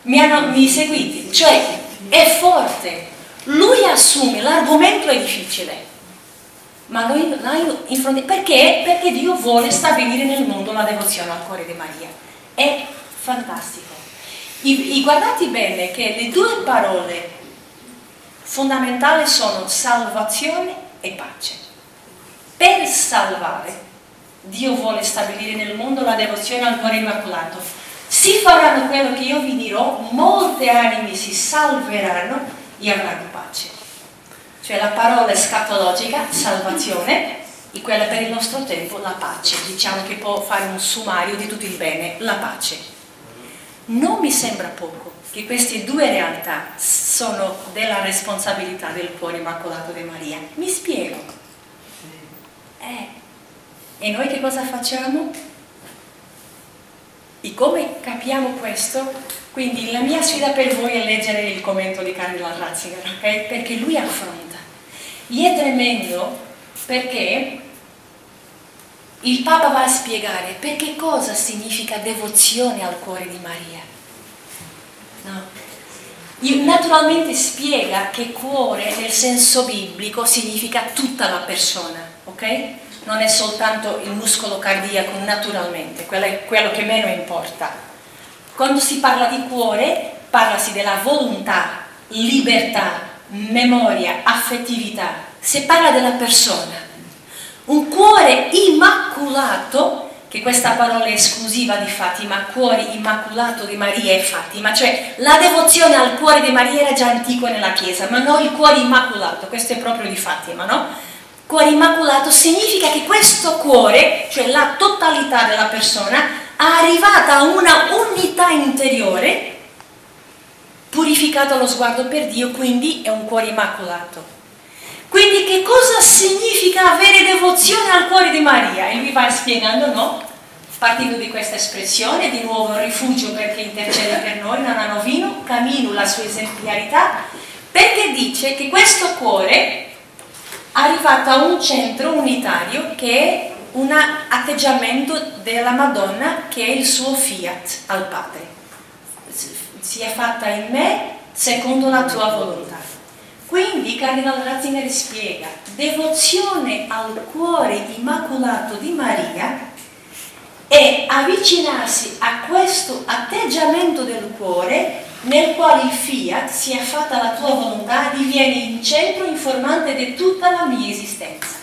Mi, hanno, mi seguite? Cioè, è forte. Lui assume, l'argomento è difficile, ma noi in perché? Perché Dio vuole stabilire nel mondo la devozione al cuore di Maria. È fantastico. I, i guardate bene che le due parole fondamentali sono salvazione e pace. Per salvare, Dio vuole stabilire nel mondo la devozione al cuore immacolato. Si faranno quello che io vi dirò, molte anime si salveranno e avranno pace. Cioè la parola scatologica, salvazione, e quella per il nostro tempo, la pace. Diciamo che può fare un sommario di tutto il bene, la pace. Non mi sembra poco che queste due realtà sono della responsabilità del cuore immacolato di Maria. Mi spiego. Eh, e noi che cosa facciamo? E come capiamo questo? Quindi la mia sfida per voi è leggere il commento di Cardinal Ratzinger, ok? Perché lui affronta. E è tremendo perché il Papa va a spiegare perché cosa significa devozione al cuore di Maria. Naturalmente spiega che cuore nel senso biblico significa tutta la persona, ok? Non è soltanto il muscolo cardiaco naturalmente, quello è quello che meno importa. Quando si parla di cuore, parlasi della volontà, libertà, memoria, affettività, si parla della persona. Un cuore immacolato che questa parola è esclusiva di Fatima, cuore immacolato di Maria e Fatima, cioè la devozione al cuore di Maria era già antico nella Chiesa, ma non il cuore immacolato, questo è proprio di Fatima, no? Cuore immacolato significa che questo cuore, cioè la totalità della persona, è arrivata a una unità interiore, purificato allo sguardo per Dio, quindi è un cuore immacolato. Quindi che cosa significa avere devozione al cuore di Maria? E lui va spiegando, no? Partendo di questa espressione, di nuovo un rifugio perché intercede per noi, non hanno vino, cammino la sua esemplarità, perché dice che questo cuore è arrivato a un centro unitario che è un atteggiamento della Madonna che è il suo fiat al Padre. Sia fatta in me secondo la tua volontà. Quindi Cardinal Ratzinger spiega, devozione al cuore immacolato di Maria è avvicinarsi a questo atteggiamento del cuore nel quale il fiat, sia fatta la tua volontà, diviene il centro informante di tutta la mia esistenza.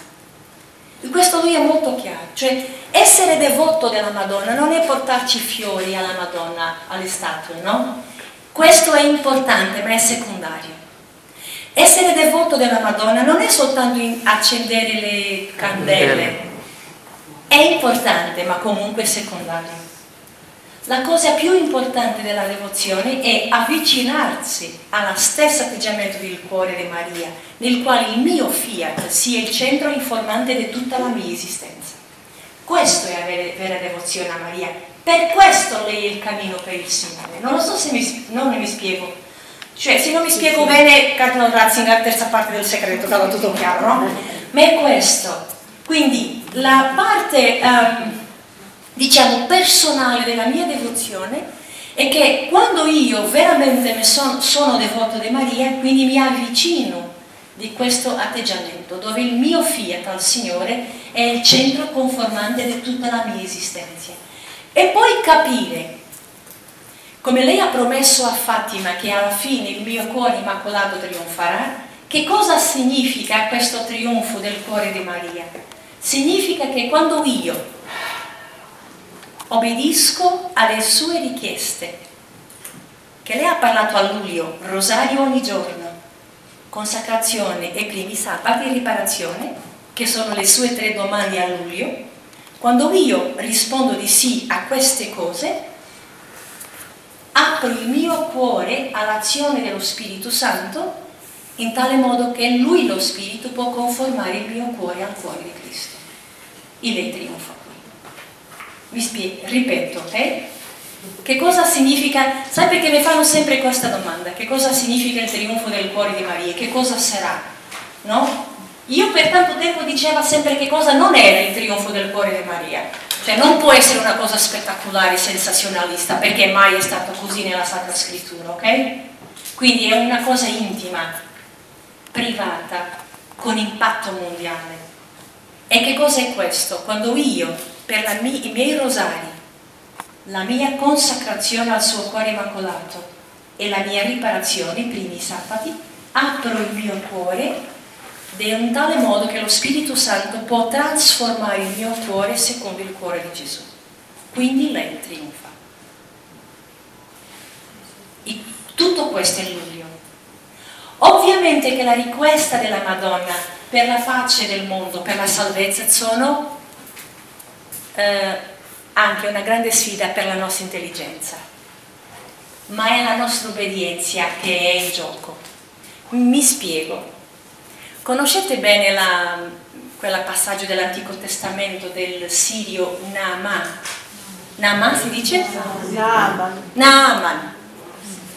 E questo lui è molto chiaro, cioè essere devoto della Madonna non è portarci fiori alla Madonna, alle statue, no? Questo è importante, ma è secondario. Essere devoto della Madonna non è soltanto accendere le candele, è importante ma comunque secondario. La cosa più importante della devozione è avvicinarsi allo stesso atteggiamento del cuore di Maria, nel quale il mio fiat sia il centro informante di tutta la mia esistenza. Questo è avere vera devozione a Maria. Per questo lei è il cammino per il Signore. Non lo so se mi, non mi spiego cioè, se non mi spiego bene, Cardinal Ratzinger, terza parte del segreto, stava tutto chiaro, no? Ma è questo. Quindi, la parte, um, diciamo, personale della mia devozione è che quando io veramente son, sono devoto di Maria, quindi mi avvicino di questo atteggiamento, dove il mio fiat al Signore è il centro conformante di tutta la mia esistenza. E poi capire come lei ha promesso a Fatima che alla fine il mio cuore immacolato trionferà, che cosa significa questo trionfo del cuore di Maria? Significa che quando io obbedisco alle sue richieste, che lei ha parlato a luglio, rosario ogni giorno, consacrazione e primi sabati riparazione, che sono le sue tre domande a luglio, quando io rispondo di sì a queste cose, apro il mio cuore all'azione dello Spirito Santo in tale modo che Lui, lo Spirito, può conformare il mio cuore al cuore di Cristo. E lei trionfa qui. Vi ripeto, eh? Che cosa significa? Sai perché mi fanno sempre questa domanda? Che cosa significa il trionfo del cuore di Maria? Che cosa sarà? No? Io per tanto tempo dicevo sempre che cosa non era il trionfo del cuore di Maria. Cioè non può essere una cosa spettacolare, sensazionalista, perché mai è stato così nella Sacra Scrittura, ok? Quindi è una cosa intima, privata, con impatto mondiale. E che cosa è questo? Quando io, per mia, i miei rosari, la mia consacrazione al suo cuore immacolato e la mia riparazione, i primi sabati, apro il mio cuore in tale modo che lo Spirito Santo può trasformare il mio cuore secondo il cuore di Gesù. Quindi lei trionfa. tutto questo è luglio. Ovviamente che la richiesta della Madonna per la faccia del mondo, per la salvezza, sono eh, anche una grande sfida per la nostra intelligenza, ma è la nostra obbedienza che è in gioco. Mi spiego. Conoscete bene la, quel passaggio dell'Antico Testamento del Sirio Naaman? Naaman si dice? Naaman. Naaman.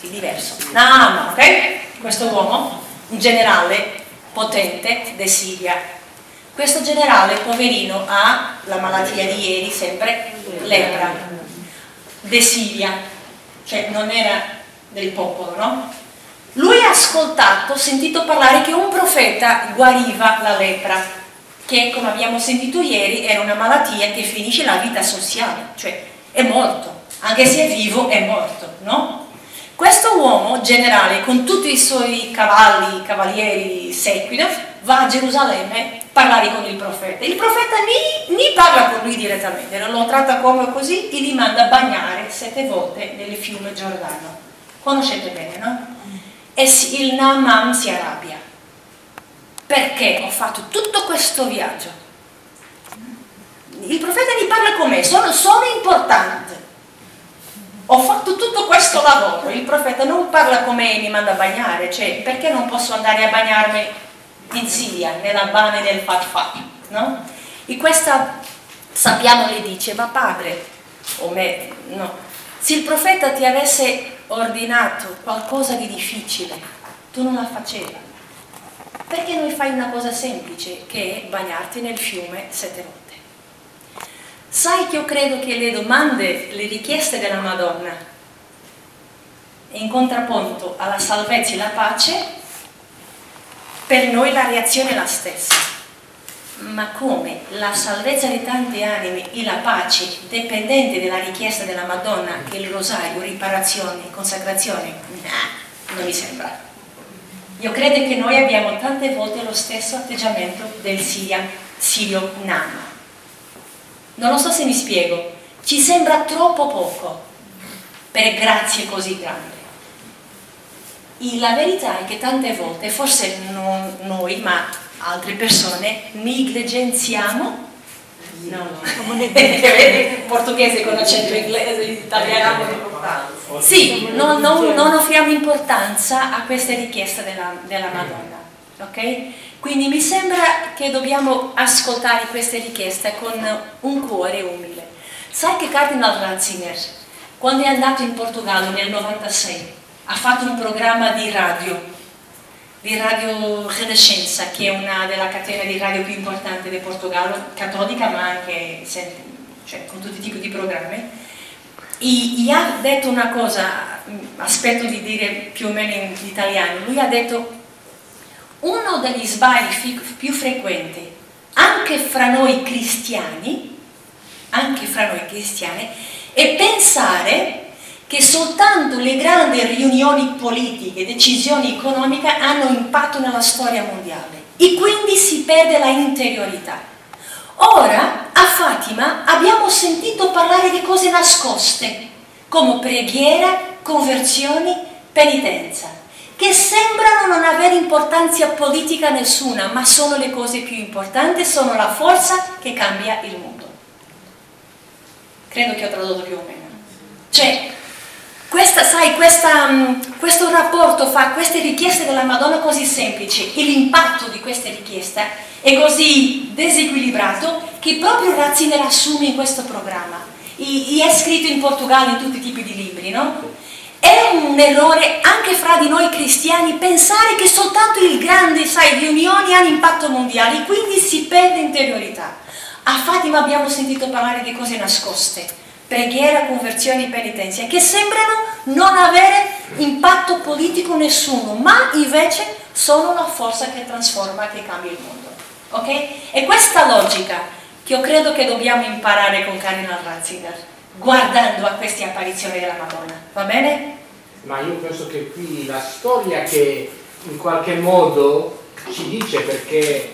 Sì, diverso. Naaman, ok? Questo uomo, un generale potente de Siria. Questo generale, poverino, ha la malattia di ieri, sempre lepra, de Siria, cioè non era del popolo, no? Lui ha ascoltato, sentito parlare che un profeta guariva la lepra, che come abbiamo sentito ieri era una malattia che finisce la vita sociale, cioè è morto, anche se è vivo è morto, no? Questo uomo generale con tutti i suoi cavalli, cavalieri seguito, va a Gerusalemme a parlare con il profeta. Il profeta ni parla con lui direttamente, lo tratta come così e li manda a bagnare sette volte nel fiume Giordano. Conoscete bene, no? e il Naaman si arrabbia. Perché ho fatto tutto questo viaggio? Il profeta gli parla con me, sono, sono importante. Ho fatto tutto questo lavoro, il profeta non parla con me e mi manda a bagnare, cioè perché non posso andare a bagnarmi in Siria, nella bane del Fatfat, no? E questa, sappiamo, le dice, ma padre, o me, no, se il profeta ti avesse ordinato qualcosa di difficile, tu non la facevi. Perché non fai una cosa semplice che è bagnarti nel fiume sette volte? Sai che io credo che le domande, le richieste della Madonna, in contrappunto alla salvezza e alla pace, per noi la reazione è la stessa ma come la salvezza di tante anime e la pace dipendente dalla richiesta della Madonna che il rosario, riparazione, consacrazione, non mi sembra. Io credo che noi abbiamo tante volte lo stesso atteggiamento del Siria, Sirio Nama. Non lo so se mi spiego, ci sembra troppo poco per grazie così grandi. E la verità è che tante volte, forse non noi, ma altre persone negligenziamo No, <laughs> portoghese con accento inglese, italiano. Sì, non, non, non, offriamo importanza a queste richieste della, della Madonna. ok? Quindi mi sembra che dobbiamo ascoltare queste richieste con un cuore umile. Sai che Cardinal Ratzinger, quando è andato in Portogallo nel 96, ha fatto un programma di radio di Radio Renescenza, che è una della catena di radio più importanti del Portogallo, cattolica ma anche cioè, con tutti i tipi di programmi. E, ha detto una cosa, aspetto di dire più o meno in italiano, lui ha detto uno degli sbagli più frequenti anche fra noi cristiani, anche fra noi cristiani, è pensare che soltanto le grandi riunioni politiche, decisioni economiche hanno impatto nella storia mondiale e quindi si perde la interiorità. Ora a Fatima abbiamo sentito parlare di cose nascoste, come preghiera, conversioni, penitenza, che sembrano non avere importanza politica nessuna, ma sono le cose più importanti, sono la forza che cambia il mondo. Credo che ho tradotto più o meno. Cioè, questa, sai, questa, um, questo rapporto fa queste richieste della Madonna così semplici e l'impatto di queste richieste è così disequilibrato che proprio Ratzinger assume in questo programma. E è scritto in Portogallo in tutti i tipi di libri, no? È un errore anche fra di noi cristiani pensare che soltanto il grande, sai, riunioni hanno impatto mondiale, quindi si perde interiorità. A Fatima abbiamo sentito parlare di cose nascoste, preghiera, conversioni, penitenza, che sembrano non avere impatto politico nessuno, ma invece sono la forza che trasforma, che cambia il mondo. Ok? E questa logica che io credo che dobbiamo imparare con Karina Ratzinger, guardando a queste apparizioni della Madonna, va bene? Ma io penso che qui la storia che in qualche modo ci dice perché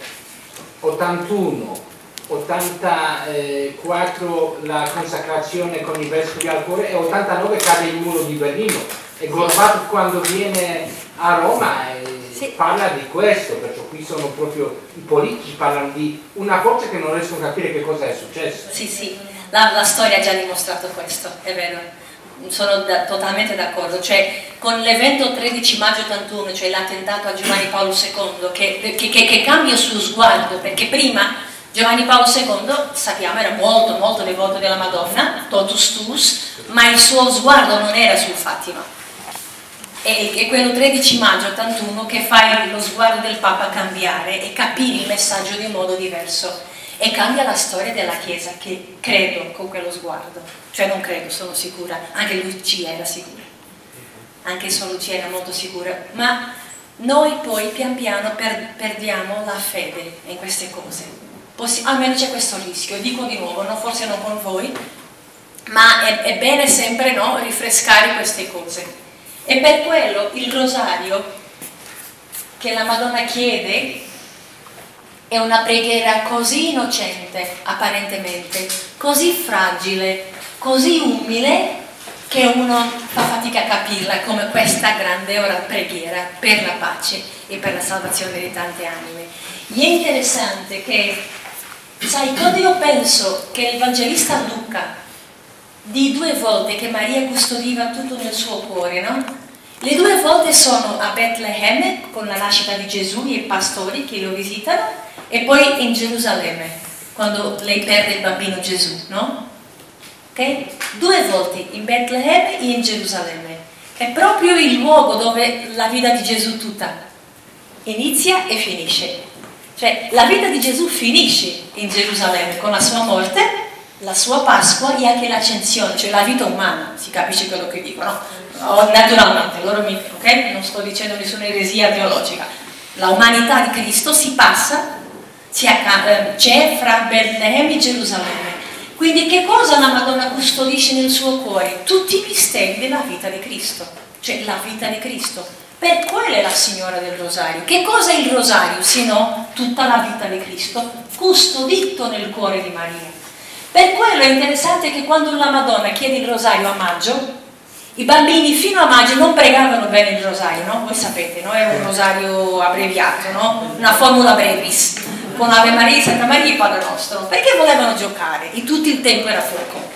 81 84 la consacrazione con i vescovi al cuore e 89 cade il muro di Berlino e Gorbachev quando viene a Roma sì. parla di questo, perciò qui sono proprio i politici parlano di una forza che non riescono a capire che cosa è successo. Sì, sì, la, la storia ha già dimostrato questo, è vero sono da, totalmente d'accordo, cioè con l'evento 13 maggio 81, cioè l'attentato a Giovanni Paolo II, che, che, che, che cambia il suo sguardo, perché prima Giovanni Paolo II, sappiamo, era molto molto devoto della Madonna, totus tuus, ma il suo sguardo non era sul Fatima. E, è quello 13 maggio 81 che fa lo sguardo del Papa cambiare e capire il messaggio di un modo diverso e cambia la storia della Chiesa, che credo con quello sguardo, cioè non credo, sono sicura, anche Lucia era sicura, anche solo Lucia era molto sicura, ma noi poi pian piano per, perdiamo la fede in queste cose Possi almeno c'è questo rischio, dico di nuovo, no? forse non con voi, ma è, è bene sempre no? rinfrescare queste cose. E per quello il rosario che la Madonna chiede è una preghiera così innocente, apparentemente, così fragile, così umile, che uno fa fatica a capirla come questa grande ora preghiera per la pace e per la salvazione di tante anime. E è interessante che Sai, quando io penso che il Evangelista Luca di due volte che Maria custodiva tutto nel suo cuore, no? Le due volte sono a Betlemme con la nascita di Gesù e i pastori che lo visitano e poi in Gerusalemme quando lei perde il bambino Gesù, no? Ok? Due volte in Betlemme e in Gerusalemme. È proprio il luogo dove la vita di Gesù tutta inizia e finisce. Cioè la vita di Gesù finisce in Gerusalemme con la sua morte, la sua Pasqua e anche l'ascensione, cioè la vita umana, si capisce quello che dico, no? Naturalmente, loro mi, ok? Non sto dicendo nessuna eresia teologica. La umanità di Cristo si passa, c'è fra Betlemme e Gerusalemme. Quindi che cosa la Madonna custodisce nel suo cuore? Tutti i misteri della vita di Cristo, cioè la vita di Cristo per quello è la signora del rosario. Che cosa è il rosario? Se no tutta la vita di Cristo custodito nel cuore di Maria. Per quello è interessante che quando la Madonna chiede il rosario a maggio, i bambini fino a maggio non pregavano bene il rosario, no? Voi sapete, no? Era un rosario abbreviato, no? Una formula brevis, con Ave Maria, Santa Maria e Padre Nostro, perché volevano giocare e tutto il tempo era fuoco.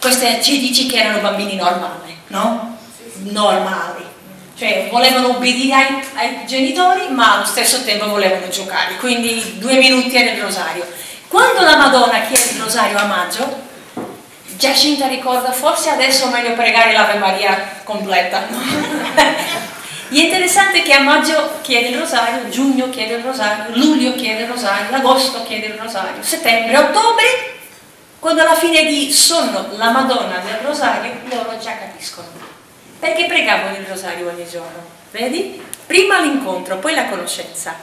Questo ci dice che erano bambini normali, no? Normali cioè volevano obbedire ai, ai, genitori ma allo stesso tempo volevano giocare, quindi due minuti era il rosario. Quando la Madonna chiede il rosario a maggio, Giacinta ricorda forse adesso è meglio pregare l'Ave Maria completa. No? <laughs> è interessante che a maggio chiede il rosario, giugno chiede il rosario, luglio chiede il rosario, agosto chiede il rosario, settembre, ottobre, quando alla fine di sono la Madonna del rosario, loro già capiscono perché pregavano il rosario ogni giorno, vedi? Prima l'incontro, poi la conoscenza.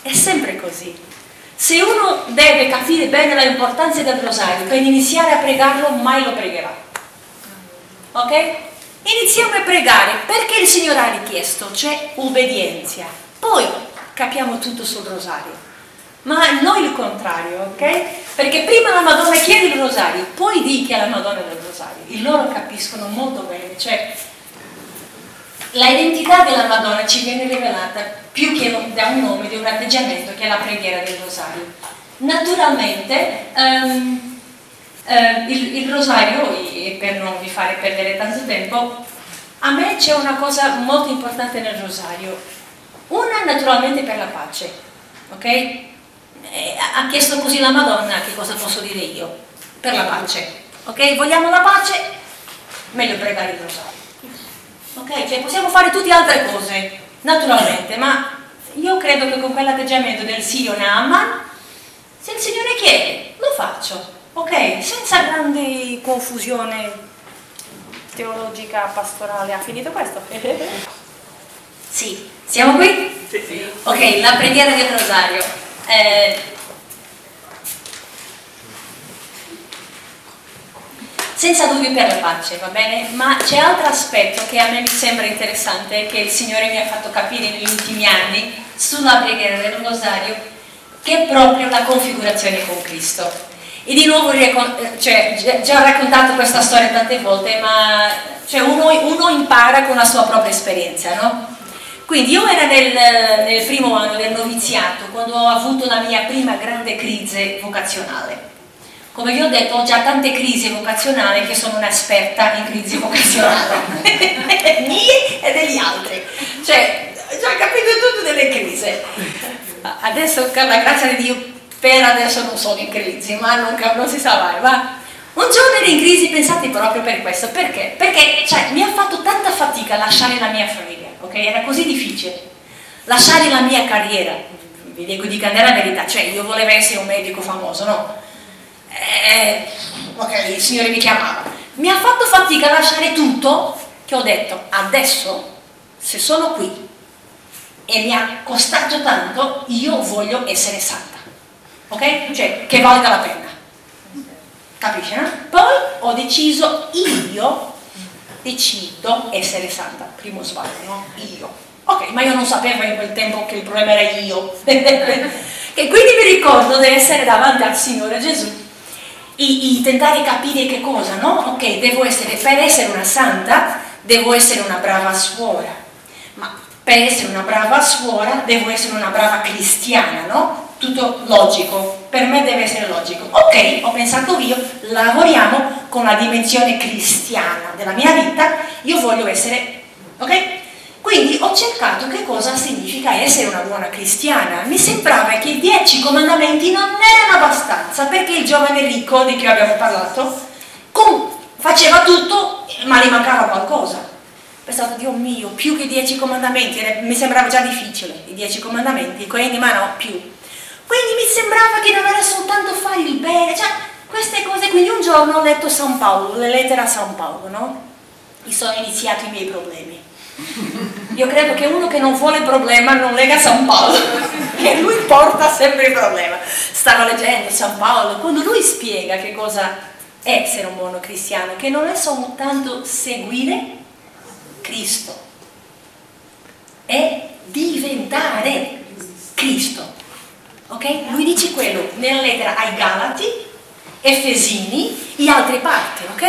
È sempre così. Se uno deve capire bene l'importanza del rosario per iniziare a pregarlo, mai lo pregherà. Ok? Iniziamo a pregare perché il Signore ha richiesto, c'è obbedienza. Poi capiamo tutto sul rosario. Ma noi il contrario, ok? Perché prima la Madonna chiede il rosario, poi dica alla Madonna del rosario. E loro capiscono molto bene, cioè la identità della Madonna ci viene rivelata più che da un nome, di un atteggiamento che è la preghiera del rosario. Naturalmente um, uh, il, il, rosario, per non vi fare perdere tanto tempo, a me c'è una cosa molto importante nel rosario. Una naturalmente per la pace, ok? E ha chiesto così la Madonna, che cosa posso dire io? Per la pace, ok? Vogliamo la pace? Meglio pregare il rosario Ok? Cioè possiamo fare tutte altre cose, naturalmente, ma io credo che con quell'atteggiamento del Sirio Naaman, se il Signore chiede, lo faccio, ok? Senza grande confusione teologica, pastorale. Ha finito questo? <laughs> sì, siamo qui? Sì. Ok, la preghiera del rosario. Eh, senza dubbio per la pace, va bene? Ma c'è altro aspetto che a me mi sembra interessante, che il Signore mi ha fatto capire negli ultimi anni sulla preghiera del rosario, che è proprio la configurazione con Cristo. E di nuovo, cioè, già ho raccontato questa storia tante volte, ma cioè, uno, uno, impara con la sua propria esperienza, no? Quindi io ero nel, nel primo anno del noviziato, quando ho avuto la mia prima grande crisi vocazionale come vi ho detto, ho già tante crisi vocazionali che sono un'esperta in crisi vocazionali, <laughs> mie e degli altri. Cioè, ho già capito tutto delle crisi. Adesso, la grazia di Dio, per adesso non sono in crisi, ma non, non si sa mai. Ma un giorno ero in crisi, pensate proprio per questo. Perché? Perché cioè, mi ha fatto tanta fatica lasciare la mia famiglia, ok? Era così difficile. Lasciare la mia carriera. Vi dico di candere la verità, cioè io volevo essere un medico famoso, no? eh, ok, il Signore mi chiamava. Mi ha fatto fatica lasciare tutto che ho detto, adesso, se sono qui e mi ha costato tanto, io voglio essere santa. Ok? Cioè, che valga la pena. Capisci, no? Poi ho deciso, io decido essere santa. Primo sbaglio, no? Io. Ok, ma io non sapevo in quel tempo che il problema era io. <laughs> e quindi mi ricordo di essere davanti al Signore Gesù e, e tentare capire che cosa, no? Ok, devo essere, per essere una santa, devo essere una brava suora, ma per essere una brava suora devo essere una brava cristiana, no? Tutto logico, per me deve essere logico. Ok, ho pensato io, lavoriamo con la dimensione cristiana della mia vita, io voglio essere, ok? Quindi ho cercato che cosa significa essere una buona cristiana. Mi sembrava che i dieci comandamenti non erano abbastanza, perché il giovane ricco di cui abbiamo parlato faceva tutto, ma gli mancava qualcosa. Ho pensato, Dio mio, più che dieci comandamenti, mi sembrava già difficile, i dieci comandamenti, quindi ma no, più. Quindi mi sembrava che non era soltanto fare il bene, cioè queste cose. Quindi un giorno ho letto San Paolo, le lettere a San Paolo, no? Mi sono iniziati i miei problemi io credo che uno che non vuole problema non lega San Paolo, <laughs> che lui porta sempre il problema. Stavo leggendo San Paolo, quando lui spiega che cosa è essere un buono cristiano, che non è soltanto seguire Cristo, è diventare Cristo. Ok? Lui dice quello nella lettera ai Galati, Efesini e altre parti, ok?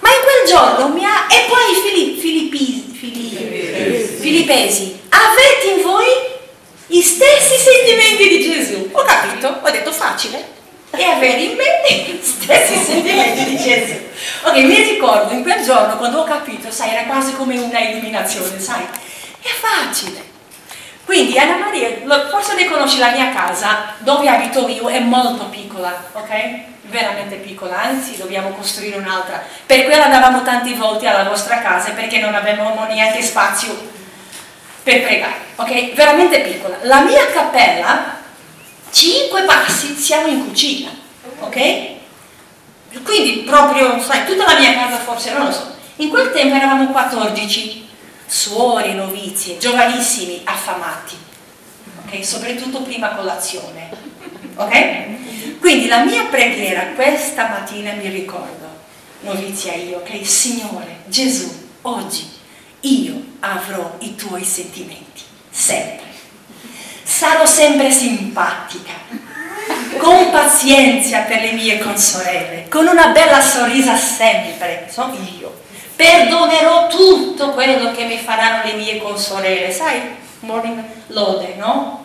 Ma in quel giorno mi ha... e poi i Filippi, Filippesi. Filippesi, avete in voi gli stessi sentimenti di Gesù. Ho capito, ho detto facile. E avere in me <laughs> gli stessi sentimenti di Gesù. Ok, mi ricordo in quel giorno quando ho capito, sai, era quasi come una illuminazione, sai? È facile. Quindi Anna Maria, forse ne conosci la mia casa, dove abito io, è molto piccola, ok? veramente piccola, anzi dobbiamo costruire un'altra. Per quello andavamo tanti volte alla vostra casa perché non avevamo neanche spazio per pregare, ok? Veramente piccola. La mia cappella, cinque passi, siamo in cucina, ok? Quindi proprio, sai, tutta la mia casa forse non lo so. In quel tempo eravamo 14, suori, novizi, giovanissimi, affamati, ok? Soprattutto prima colazione, ok? Quindi la mia preghiera questa mattina mi ricordo, novizia io, che Signore Gesù, oggi io avrò i tuoi sentimenti, sempre. Sarò sempre simpatica, con pazienza per le mie consorelle, con una bella sorrisa sempre, sono io. Perdonerò tutto quello che mi faranno le mie consorelle, sai? Morning lode, no?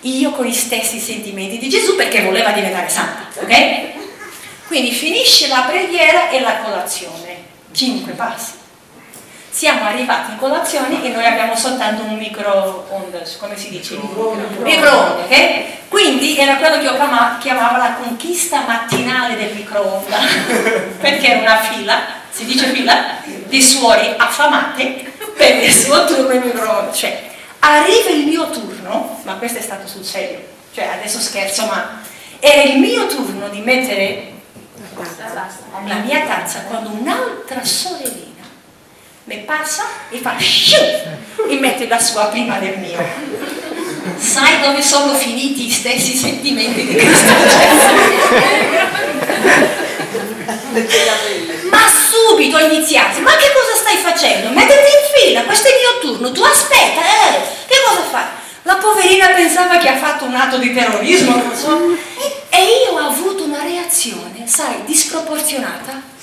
io con gli stessi sentimenti di Gesù perché voleva diventare santa, ok? Quindi finisce la preghiera e la colazione, cinque passi. Siamo arrivati in colazione e noi abbiamo soltanto un microondas, come si dice? Microonde, ok? Quindi era quello che io chiamavo la conquista mattinale del microonda, <laughs> perché era una fila, si dice fila, di suori affamate per il suo turno il microonde. Cioè, arriva il mio turno, ma questo è stato sul serio, cioè adesso scherzo, ma era il mio turno di mettere la mia tazza quando un'altra sorellina mi passa e fa sciù e mette la sua prima del mio. Sai dove sono finiti i stessi sentimenti di Cristo Ma subito ho iniziato, ma che cosa stai facendo? Mettiti in fila, questo è il mio turno, tu aspetta, eh, che cosa fai? La poverina pensava che ha fatto un atto di terrorismo, non so, e io ho avuto una reazione, sai, disproporzionata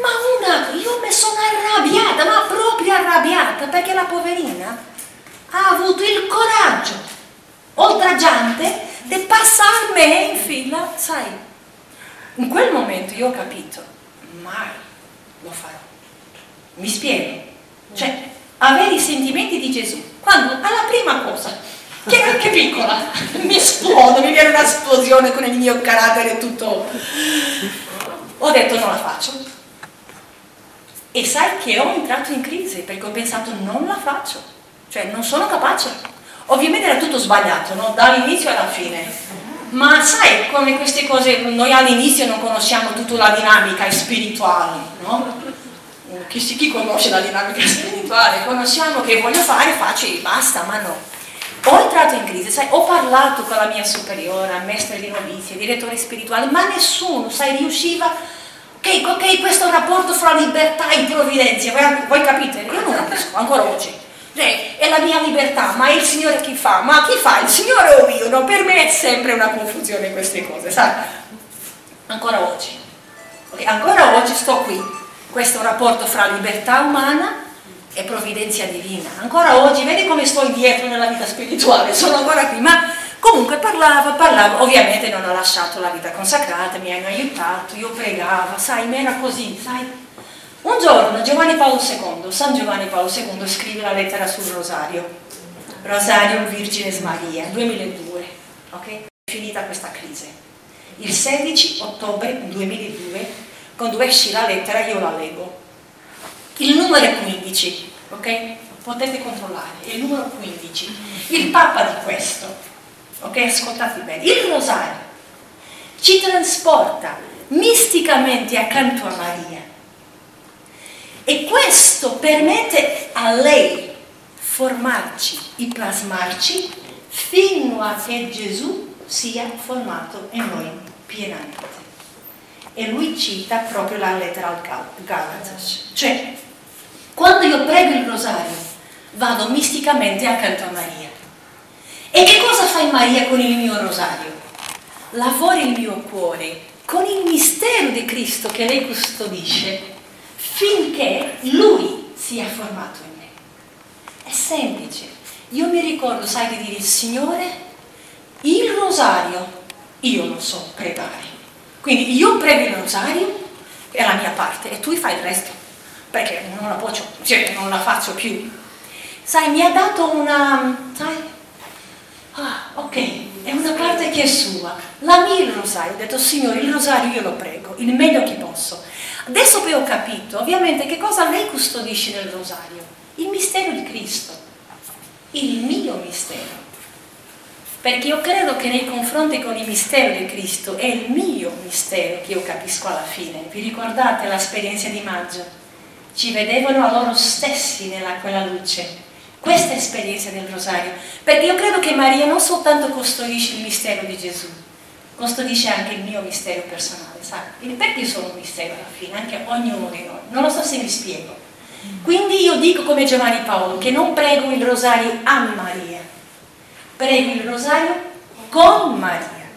ma una, io mi sono arrabbiata, ma proprio arrabbiata, perché la poverina ha avuto il coraggio oltraggiante di passarmi in fila, sai. In quel momento io ho capito, mai lo farò. Mi spiego. Cioè, avere i sentimenti di Gesù, quando alla prima cosa, che è anche piccola, <laughs> mi esplodo, mi viene un'esplosione con il mio carattere tutto... Ho detto non la faccio, e sai che ho entrato in crisi perché ho pensato non la faccio, cioè non sono capace. Ovviamente era tutto sbagliato, no? dall'inizio alla fine. Ma sai come queste cose, noi all'inizio non conosciamo tutta la dinamica spirituale, no? Chi, chi conosce la dinamica spirituale? Conosciamo che voglio fare, faccio e basta, ma no. Ho entrato in crisi, sai, ho parlato con la mia superiore, maestra di novizie, direttore spirituale, ma nessuno, sai, riusciva Ok, ok, questo rapporto fra libertà e provvidenza, voi, voi capite? Io non capisco, ancora oggi. Cioè, è la mia libertà, ma è il Signore chi fa? Ma chi fa? Il Signore o io? No, per me è sempre una confusione queste cose, sai? Ancora oggi. Okay, ancora oggi sto qui. Questo rapporto fra libertà umana e provvidenza divina. Ancora oggi, vedi come sto indietro nella vita spirituale, sono ancora qui, ma Comunque parlava, parlava, ovviamente non ho lasciato la vita consacrata, mi hanno aiutato, io pregavo, sai, mi era così, sai. Un giorno Giovanni Paolo II, San Giovanni Paolo II scrive la lettera sul rosario, Rosario Virgines Maria, 2002, ok? Finita questa crisi. Il 16 ottobre 2002, quando esce la lettera, io la leggo. Il numero è 15, ok? Potete controllare, il numero 15. Il Papa di questo ok? Ascoltate bene, il rosario ci trasporta misticamente accanto a Maria e questo permette a lei formarci e plasmarci fino a che Gesù sia formato in noi pienamente. E lui cita proprio la lettera al Galatas, cioè quando io prego il rosario vado misticamente accanto a Maria e che cosa fa Maria con il mio rosario? Lavora il mio cuore con il mistero di Cristo che lei custodisce finché Lui sia formato in me. È semplice. Io mi ricordo, sai, di dire, Signore, il rosario io lo so pregare. Quindi io prego il rosario, è la mia parte, e tu fai il resto, perché non la, posso, cioè, non la faccio più. Sai, mi ha dato una, sai, Ah, ok, è una parte che è sua. La mia il rosario, ho detto Signore, il rosario io lo prego, il meglio che posso. Adesso poi ho capito, ovviamente, che cosa lei custodisce nel rosario? Il mistero di Cristo, il mio mistero. Perché io credo che nei confronti con il mistero di Cristo è il mio mistero che io capisco alla fine. Vi ricordate l'esperienza di maggio? Ci vedevano a loro stessi nella quella luce questa esperienza del rosario, perché io credo che Maria non soltanto custodisce il mistero di Gesù, custodisce anche il mio mistero personale, sai? Perché io sono un mistero alla fine, anche ognuno di noi, non lo so se mi spiego. Quindi io dico come Giovanni Paolo che non prego il rosario a Maria, prego il rosario con Maria,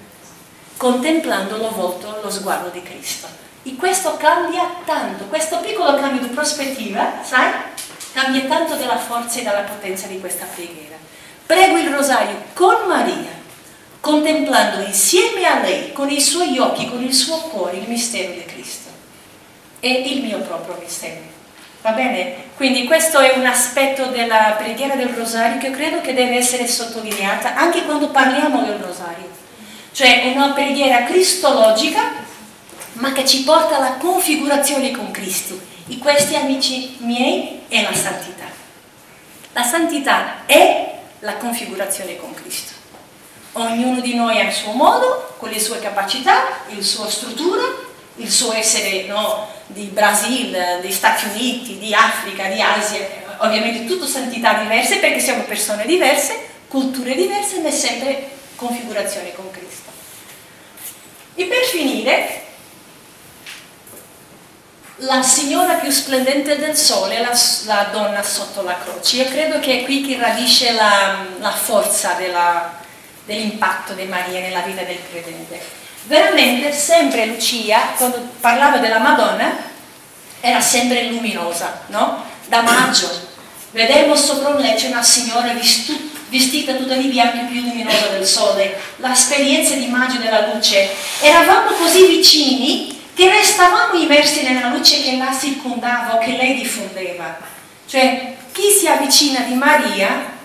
contemplando lo volto, lo sguardo di Cristo. E questo cambia tanto, questo piccolo cambio di prospettiva, sai? cambia tanto della forza e della potenza di questa preghiera. Prego il rosario con Maria, contemplando insieme a lei, con i suoi occhi, con il suo cuore, il mistero di Cristo e il mio proprio mistero. Va bene? Quindi questo è un aspetto della preghiera del rosario che credo che deve essere sottolineata anche quando parliamo del rosario. Cioè una preghiera cristologica ma che ci porta alla configurazione con Cristo. E questi amici miei è la santità. La santità è la configurazione con Cristo. Ognuno di noi ha il suo modo, con le sue capacità, la sua struttura, il suo essere no, di Brasile, degli Stati Uniti, di Africa, di Asia, ovviamente tutte santità diverse perché siamo persone diverse, culture diverse, ma sempre configurazione con Cristo. E per finire, la signora più splendente del sole la, la, donna sotto la croce. Io credo che è qui che radice la, la forza dell'impatto di Maria nella vita del credente. Veramente sempre Lucia, quando parlava della Madonna, era sempre luminosa, no? Da maggio. Vedevo sopra un letto una signora vestita tutta di bianco più luminosa del sole. L'esperienza di maggio della luce. Eravamo così vicini che restavamo immersi nella luce che la circondava o che lei diffondeva. Cioè, chi si avvicina di Maria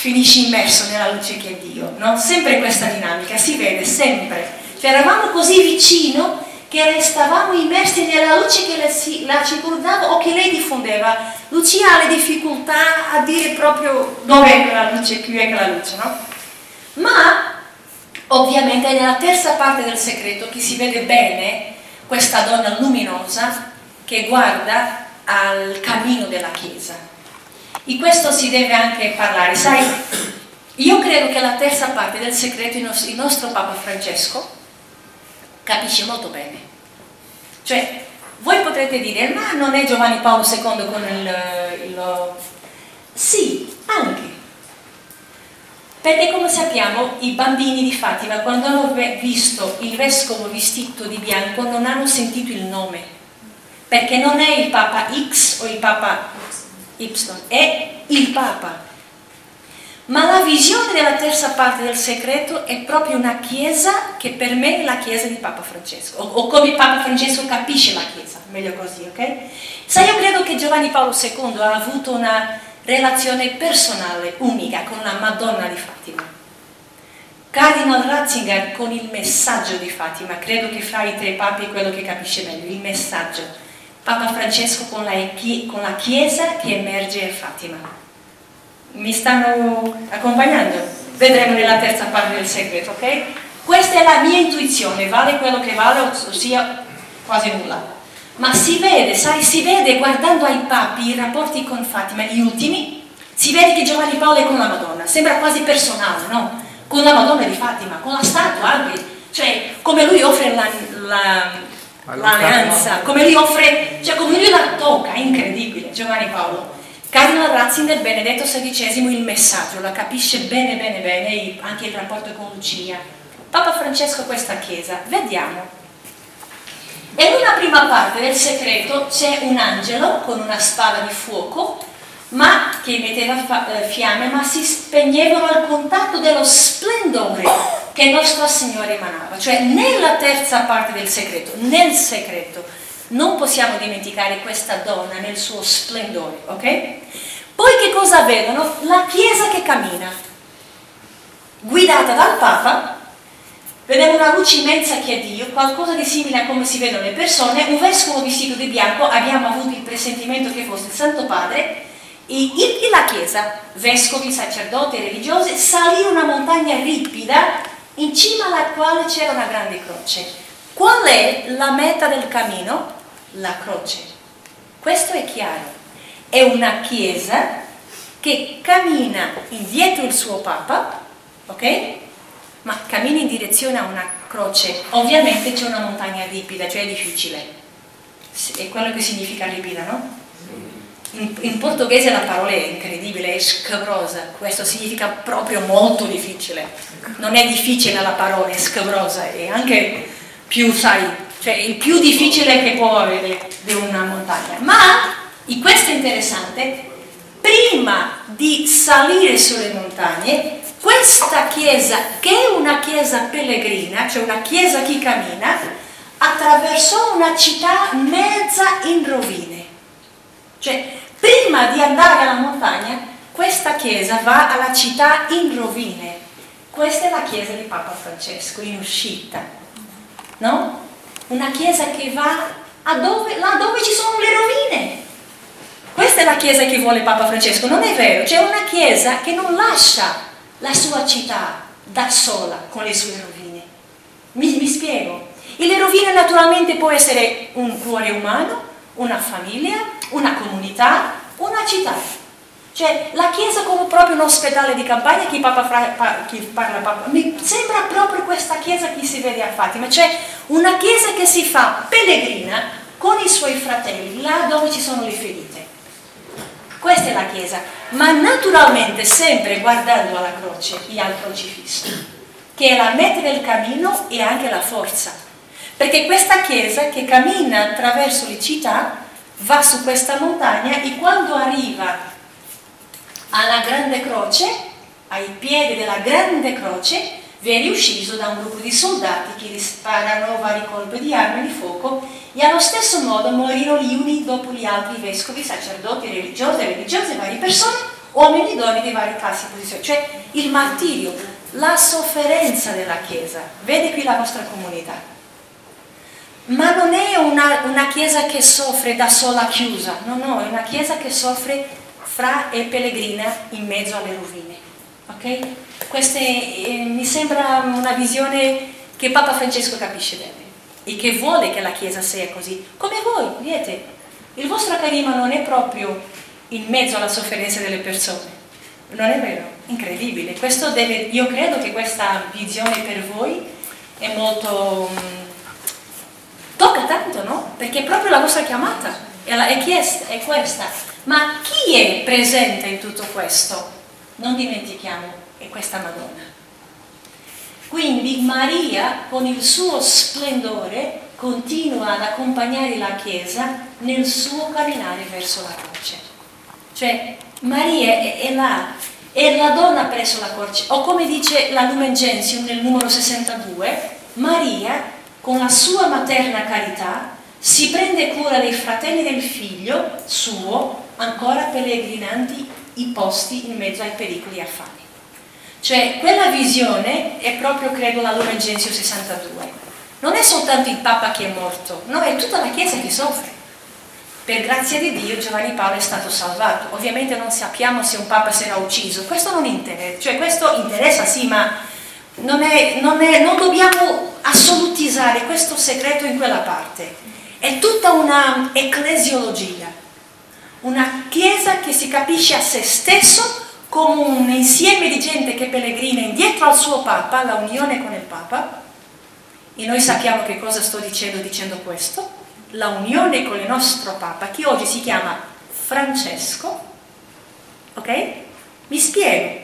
finisce immerso nella luce che è Dio, no? Sempre questa dinamica, si vede sempre. Cioè, eravamo così vicino che restavamo immersi nella luce che la, la circondava o che lei diffondeva. Lucia ha le difficoltà a dire proprio dove è quella luce, qui è quella luce, no? Ma ovviamente è nella terza parte del segreto che si vede bene questa donna luminosa che guarda al cammino della Chiesa. Di questo si deve anche parlare. Sai, io credo che la terza parte del segreto il nostro Papa Francesco capisce molto bene. Cioè, voi potrete dire, ma non è Giovanni Paolo II con il... il... Sì, anche. Perché come sappiamo i bambini di Fatima quando hanno visto il vescovo vestito di bianco non hanno sentito il nome, perché non è il Papa X o il Papa Y, è il Papa. Ma la visione della terza parte del segreto è proprio una chiesa che per me è la chiesa di Papa Francesco, o, o come Papa Francesco capisce la chiesa, meglio così, ok? Sai, io credo che Giovanni Paolo II ha avuto una relazione personale unica con la Madonna di Fatima. Cardinal Ratzinger con il messaggio di Fatima, credo che fra i tre papi è quello che capisce meglio, il messaggio. Papa Francesco con la, la Chiesa che emerge a Fatima. Mi stanno accompagnando? Vedremo nella terza parte del segreto, ok? Questa è la mia intuizione, vale quello che vale, ossia quasi nulla ma si vede, sai, si vede guardando ai papi i rapporti con Fatima, gli ultimi, si vede che Giovanni Paolo è con la Madonna, sembra quasi personale, no? Con la Madonna di Fatima, con la statua anche, cioè come lui offre l'alleanza, la, come lui offre, cioè come lui la tocca, è incredibile, Giovanni Paolo. Cardinal Ratzinger, Benedetto XVI, il messaggio, la capisce bene bene bene, anche il rapporto con Lucia. Papa Francesco questa chiesa, vediamo e nella prima parte del segreto c'è un angelo con una spada di fuoco, ma che metteva eh, fiamme, ma si spegnevano al contatto dello splendore che Nostra Signora emanava. Cioè nella terza parte del segreto, nel segreto, non possiamo dimenticare questa donna nel suo splendore, ok? Poi che cosa vedono? La Chiesa che cammina, guidata dal Papa Vedevo una luce immensa che è Dio, qualcosa di simile a come si vedono le persone, un vescovo vestito di bianco, abbiamo avuto il presentimento che fosse il Santo Padre, e la chiesa, vescovi, sacerdoti, religiosi, salì una montagna ripida in cima alla quale c'era una grande croce. Qual è la meta del cammino? La croce. Questo è chiaro. È una chiesa che cammina indietro il suo Papa, ok? ma cammini in direzione a una croce, ovviamente c'è una montagna ripida, cioè è difficile. È quello che significa ripida, no? In, in, portoghese la parola è incredibile, è scabrosa, questo significa proprio molto difficile. Non è difficile la parola, è scabrosa, è anche più, sai, cioè il più difficile che può avere di una montagna. Ma, e questo è interessante, prima di salire sulle montagne questa chiesa, che è una chiesa pellegrina, cioè una chiesa che cammina, attraversò una città mezza in rovine. Cioè, prima di andare alla montagna, questa chiesa va alla città in rovine. Questa è la chiesa di Papa Francesco, in uscita. No? Una chiesa che va dove, là dove ci sono le rovine. questa è la chiesa che vuole Papa Francesco, non è vero, c'è una chiesa che non lascia la sua città da sola con le sue rovine. Mi, mi spiego. E le rovine naturalmente può essere un cuore umano, una famiglia, una comunità, una città. Cioè la chiesa come proprio un ospedale di campagna, chi, Papa Fra, chi parla Papa, mi sembra proprio questa chiesa che si vede a Fatima, cioè una chiesa che si fa pellegrina con i suoi fratelli là dove ci sono le ferite. Questa è la Chiesa, ma naturalmente sempre guardando alla croce e al crocifisso, che è la meta del cammino e anche la forza. Perché questa Chiesa che cammina attraverso le città va su questa montagna e quando arriva alla grande croce, ai piedi della grande croce, viene ucciso da un gruppo di soldati che gli sparano vari colpi di arma di fuoco e allo stesso modo morirono gli uni dopo gli altri vescovi, sacerdoti, religiosi, religiose, varie persone, uomini e donne di varie classi e posizioni. Cioè il martirio, la sofferenza della Chiesa. Vede qui la vostra comunità. Ma non è una, una chiesa che soffre da sola chiusa, no, no, è una chiesa che soffre fra e pellegrina in mezzo alle rovine. Ok? Questa eh, mi sembra una visione che Papa Francesco capisce bene e che vuole che la Chiesa sia così, come voi, vedete, il vostro carisma non è proprio in mezzo alla sofferenza delle persone, non è vero? Incredibile. Deve, io credo che questa visione per voi è molto... Tocca tanto, no? Perché proprio la vostra chiamata, è, chiesta, è questa. Ma chi è presente in tutto questo? Non dimentichiamo, è questa Madonna. Quindi Maria con il suo splendore continua ad accompagnare la Chiesa nel suo camminare verso la croce. Cioè Maria è, è là, è la donna presso la croce, o come dice la Lumen Gentium nel numero 62, Maria con la sua materna carità si prende cura dei fratelli del figlio suo ancora pellegrinanti i posti in mezzo ai pericoli affari. Cioè, quella visione è proprio, credo, la Lumen Gentium 62. Non è soltanto il Papa che è morto, no, è tutta la Chiesa che soffre. Per grazia di Dio Giovanni Paolo è stato salvato. Ovviamente non sappiamo se un Papa sarà ucciso, questo non interessa, cioè questo interessa sì, ma non, è, non, è, non dobbiamo assolutizzare questo segreto in quella parte. È tutta una ecclesiologia, una Chiesa che si capisce a se stesso come un insieme di gente che pellegrina indietro al suo Papa, la unione con il Papa, e noi sappiamo che cosa sto dicendo dicendo questo, la unione con il nostro Papa, che oggi si chiama Francesco, ok? Mi spiego?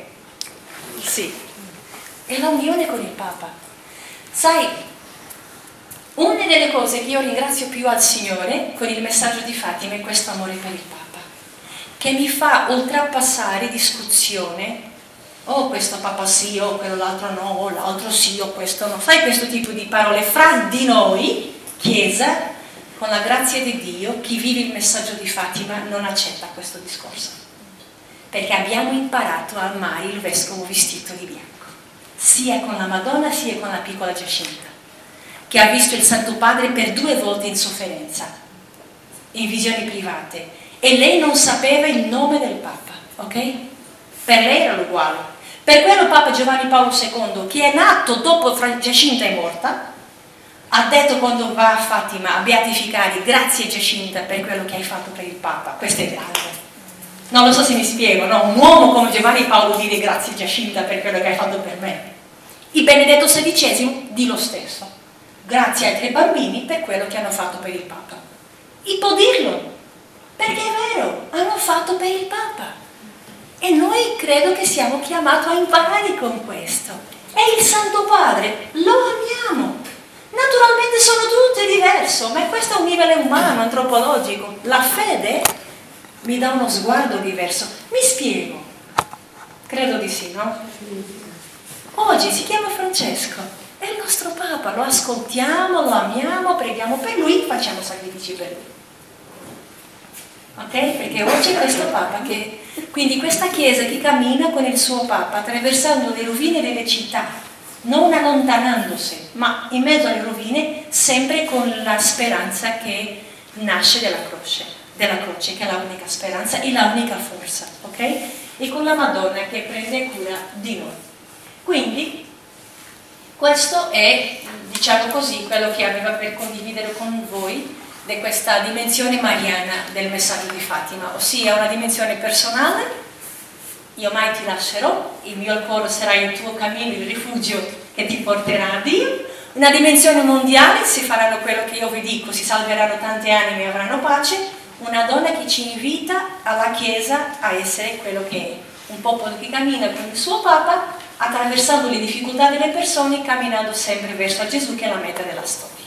Sì, è la unione con il Papa. Sai, una delle cose che io ringrazio più al Signore con il messaggio di Fatima è questo amore per il Papa che mi fa oltrepassare discussione oh questo papa sì, o oh, quello l'altro no, o oh, l'altro sì, o oh, questo no. Sai questo tipo di parole fra di noi, Chiesa, con la grazia di Dio, chi vive il messaggio di Fatima non accetta questo discorso. Perché abbiamo imparato a amare il vescovo vestito di bianco, sia con la Madonna sia con la piccola Giacinta, che ha visto il Santo Padre per due volte in sofferenza, in visioni private, e lei non sapeva il nome del Papa, ok? Per lei era uguale. Per quello Papa Giovanni Paolo II, che è nato dopo Giacinta è morta, ha detto quando va a Fatima a beatificare, grazie Giacinta per quello che hai fatto per il Papa, questo è grande. Non lo so se mi spiego, no? Un uomo come Giovanni Paolo dire grazie Giacinta per quello che hai fatto per me. Il Benedetto XVI di lo stesso. Grazie ai tre bambini per quello che hanno fatto per il Papa. E può dirlo, perché è vero, hanno fatto per il Papa. E noi credo che siamo chiamati a imparare con questo. È il Santo Padre, lo amiamo. Naturalmente sono tutte diverse, ma questo è un livello umano, antropologico. La fede mi dà uno sguardo diverso. Mi spiego. Credo di sì, no? Oggi si chiama Francesco, è il nostro Papa, lo ascoltiamo, lo amiamo, preghiamo per lui, facciamo sacrifici per lui ok? Perché oggi è questo Papa che... Quindi questa Chiesa che cammina con il suo Papa attraversando le rovine delle città, non allontanandosi, ma in mezzo alle rovine, sempre con la speranza che nasce dalla croce. Della croce, che è l'unica speranza e l'unica forza, ok? E con la Madonna che prende cura di noi. Quindi, questo è, diciamo così, quello che aveva per condividere con voi di questa dimensione mariana del messaggio di Fatima, ossia una dimensione personale, io mai ti lascerò, il mio cuore sarà il tuo cammino, il rifugio che ti porterà a Dio, una dimensione mondiale, si faranno quello che io vi dico, si salveranno tante anime e avranno pace, una donna che ci invita alla Chiesa a essere quello che è, un popolo che cammina con il suo Papa, attraversando le difficoltà delle persone, camminando sempre verso Gesù che è la meta della storia.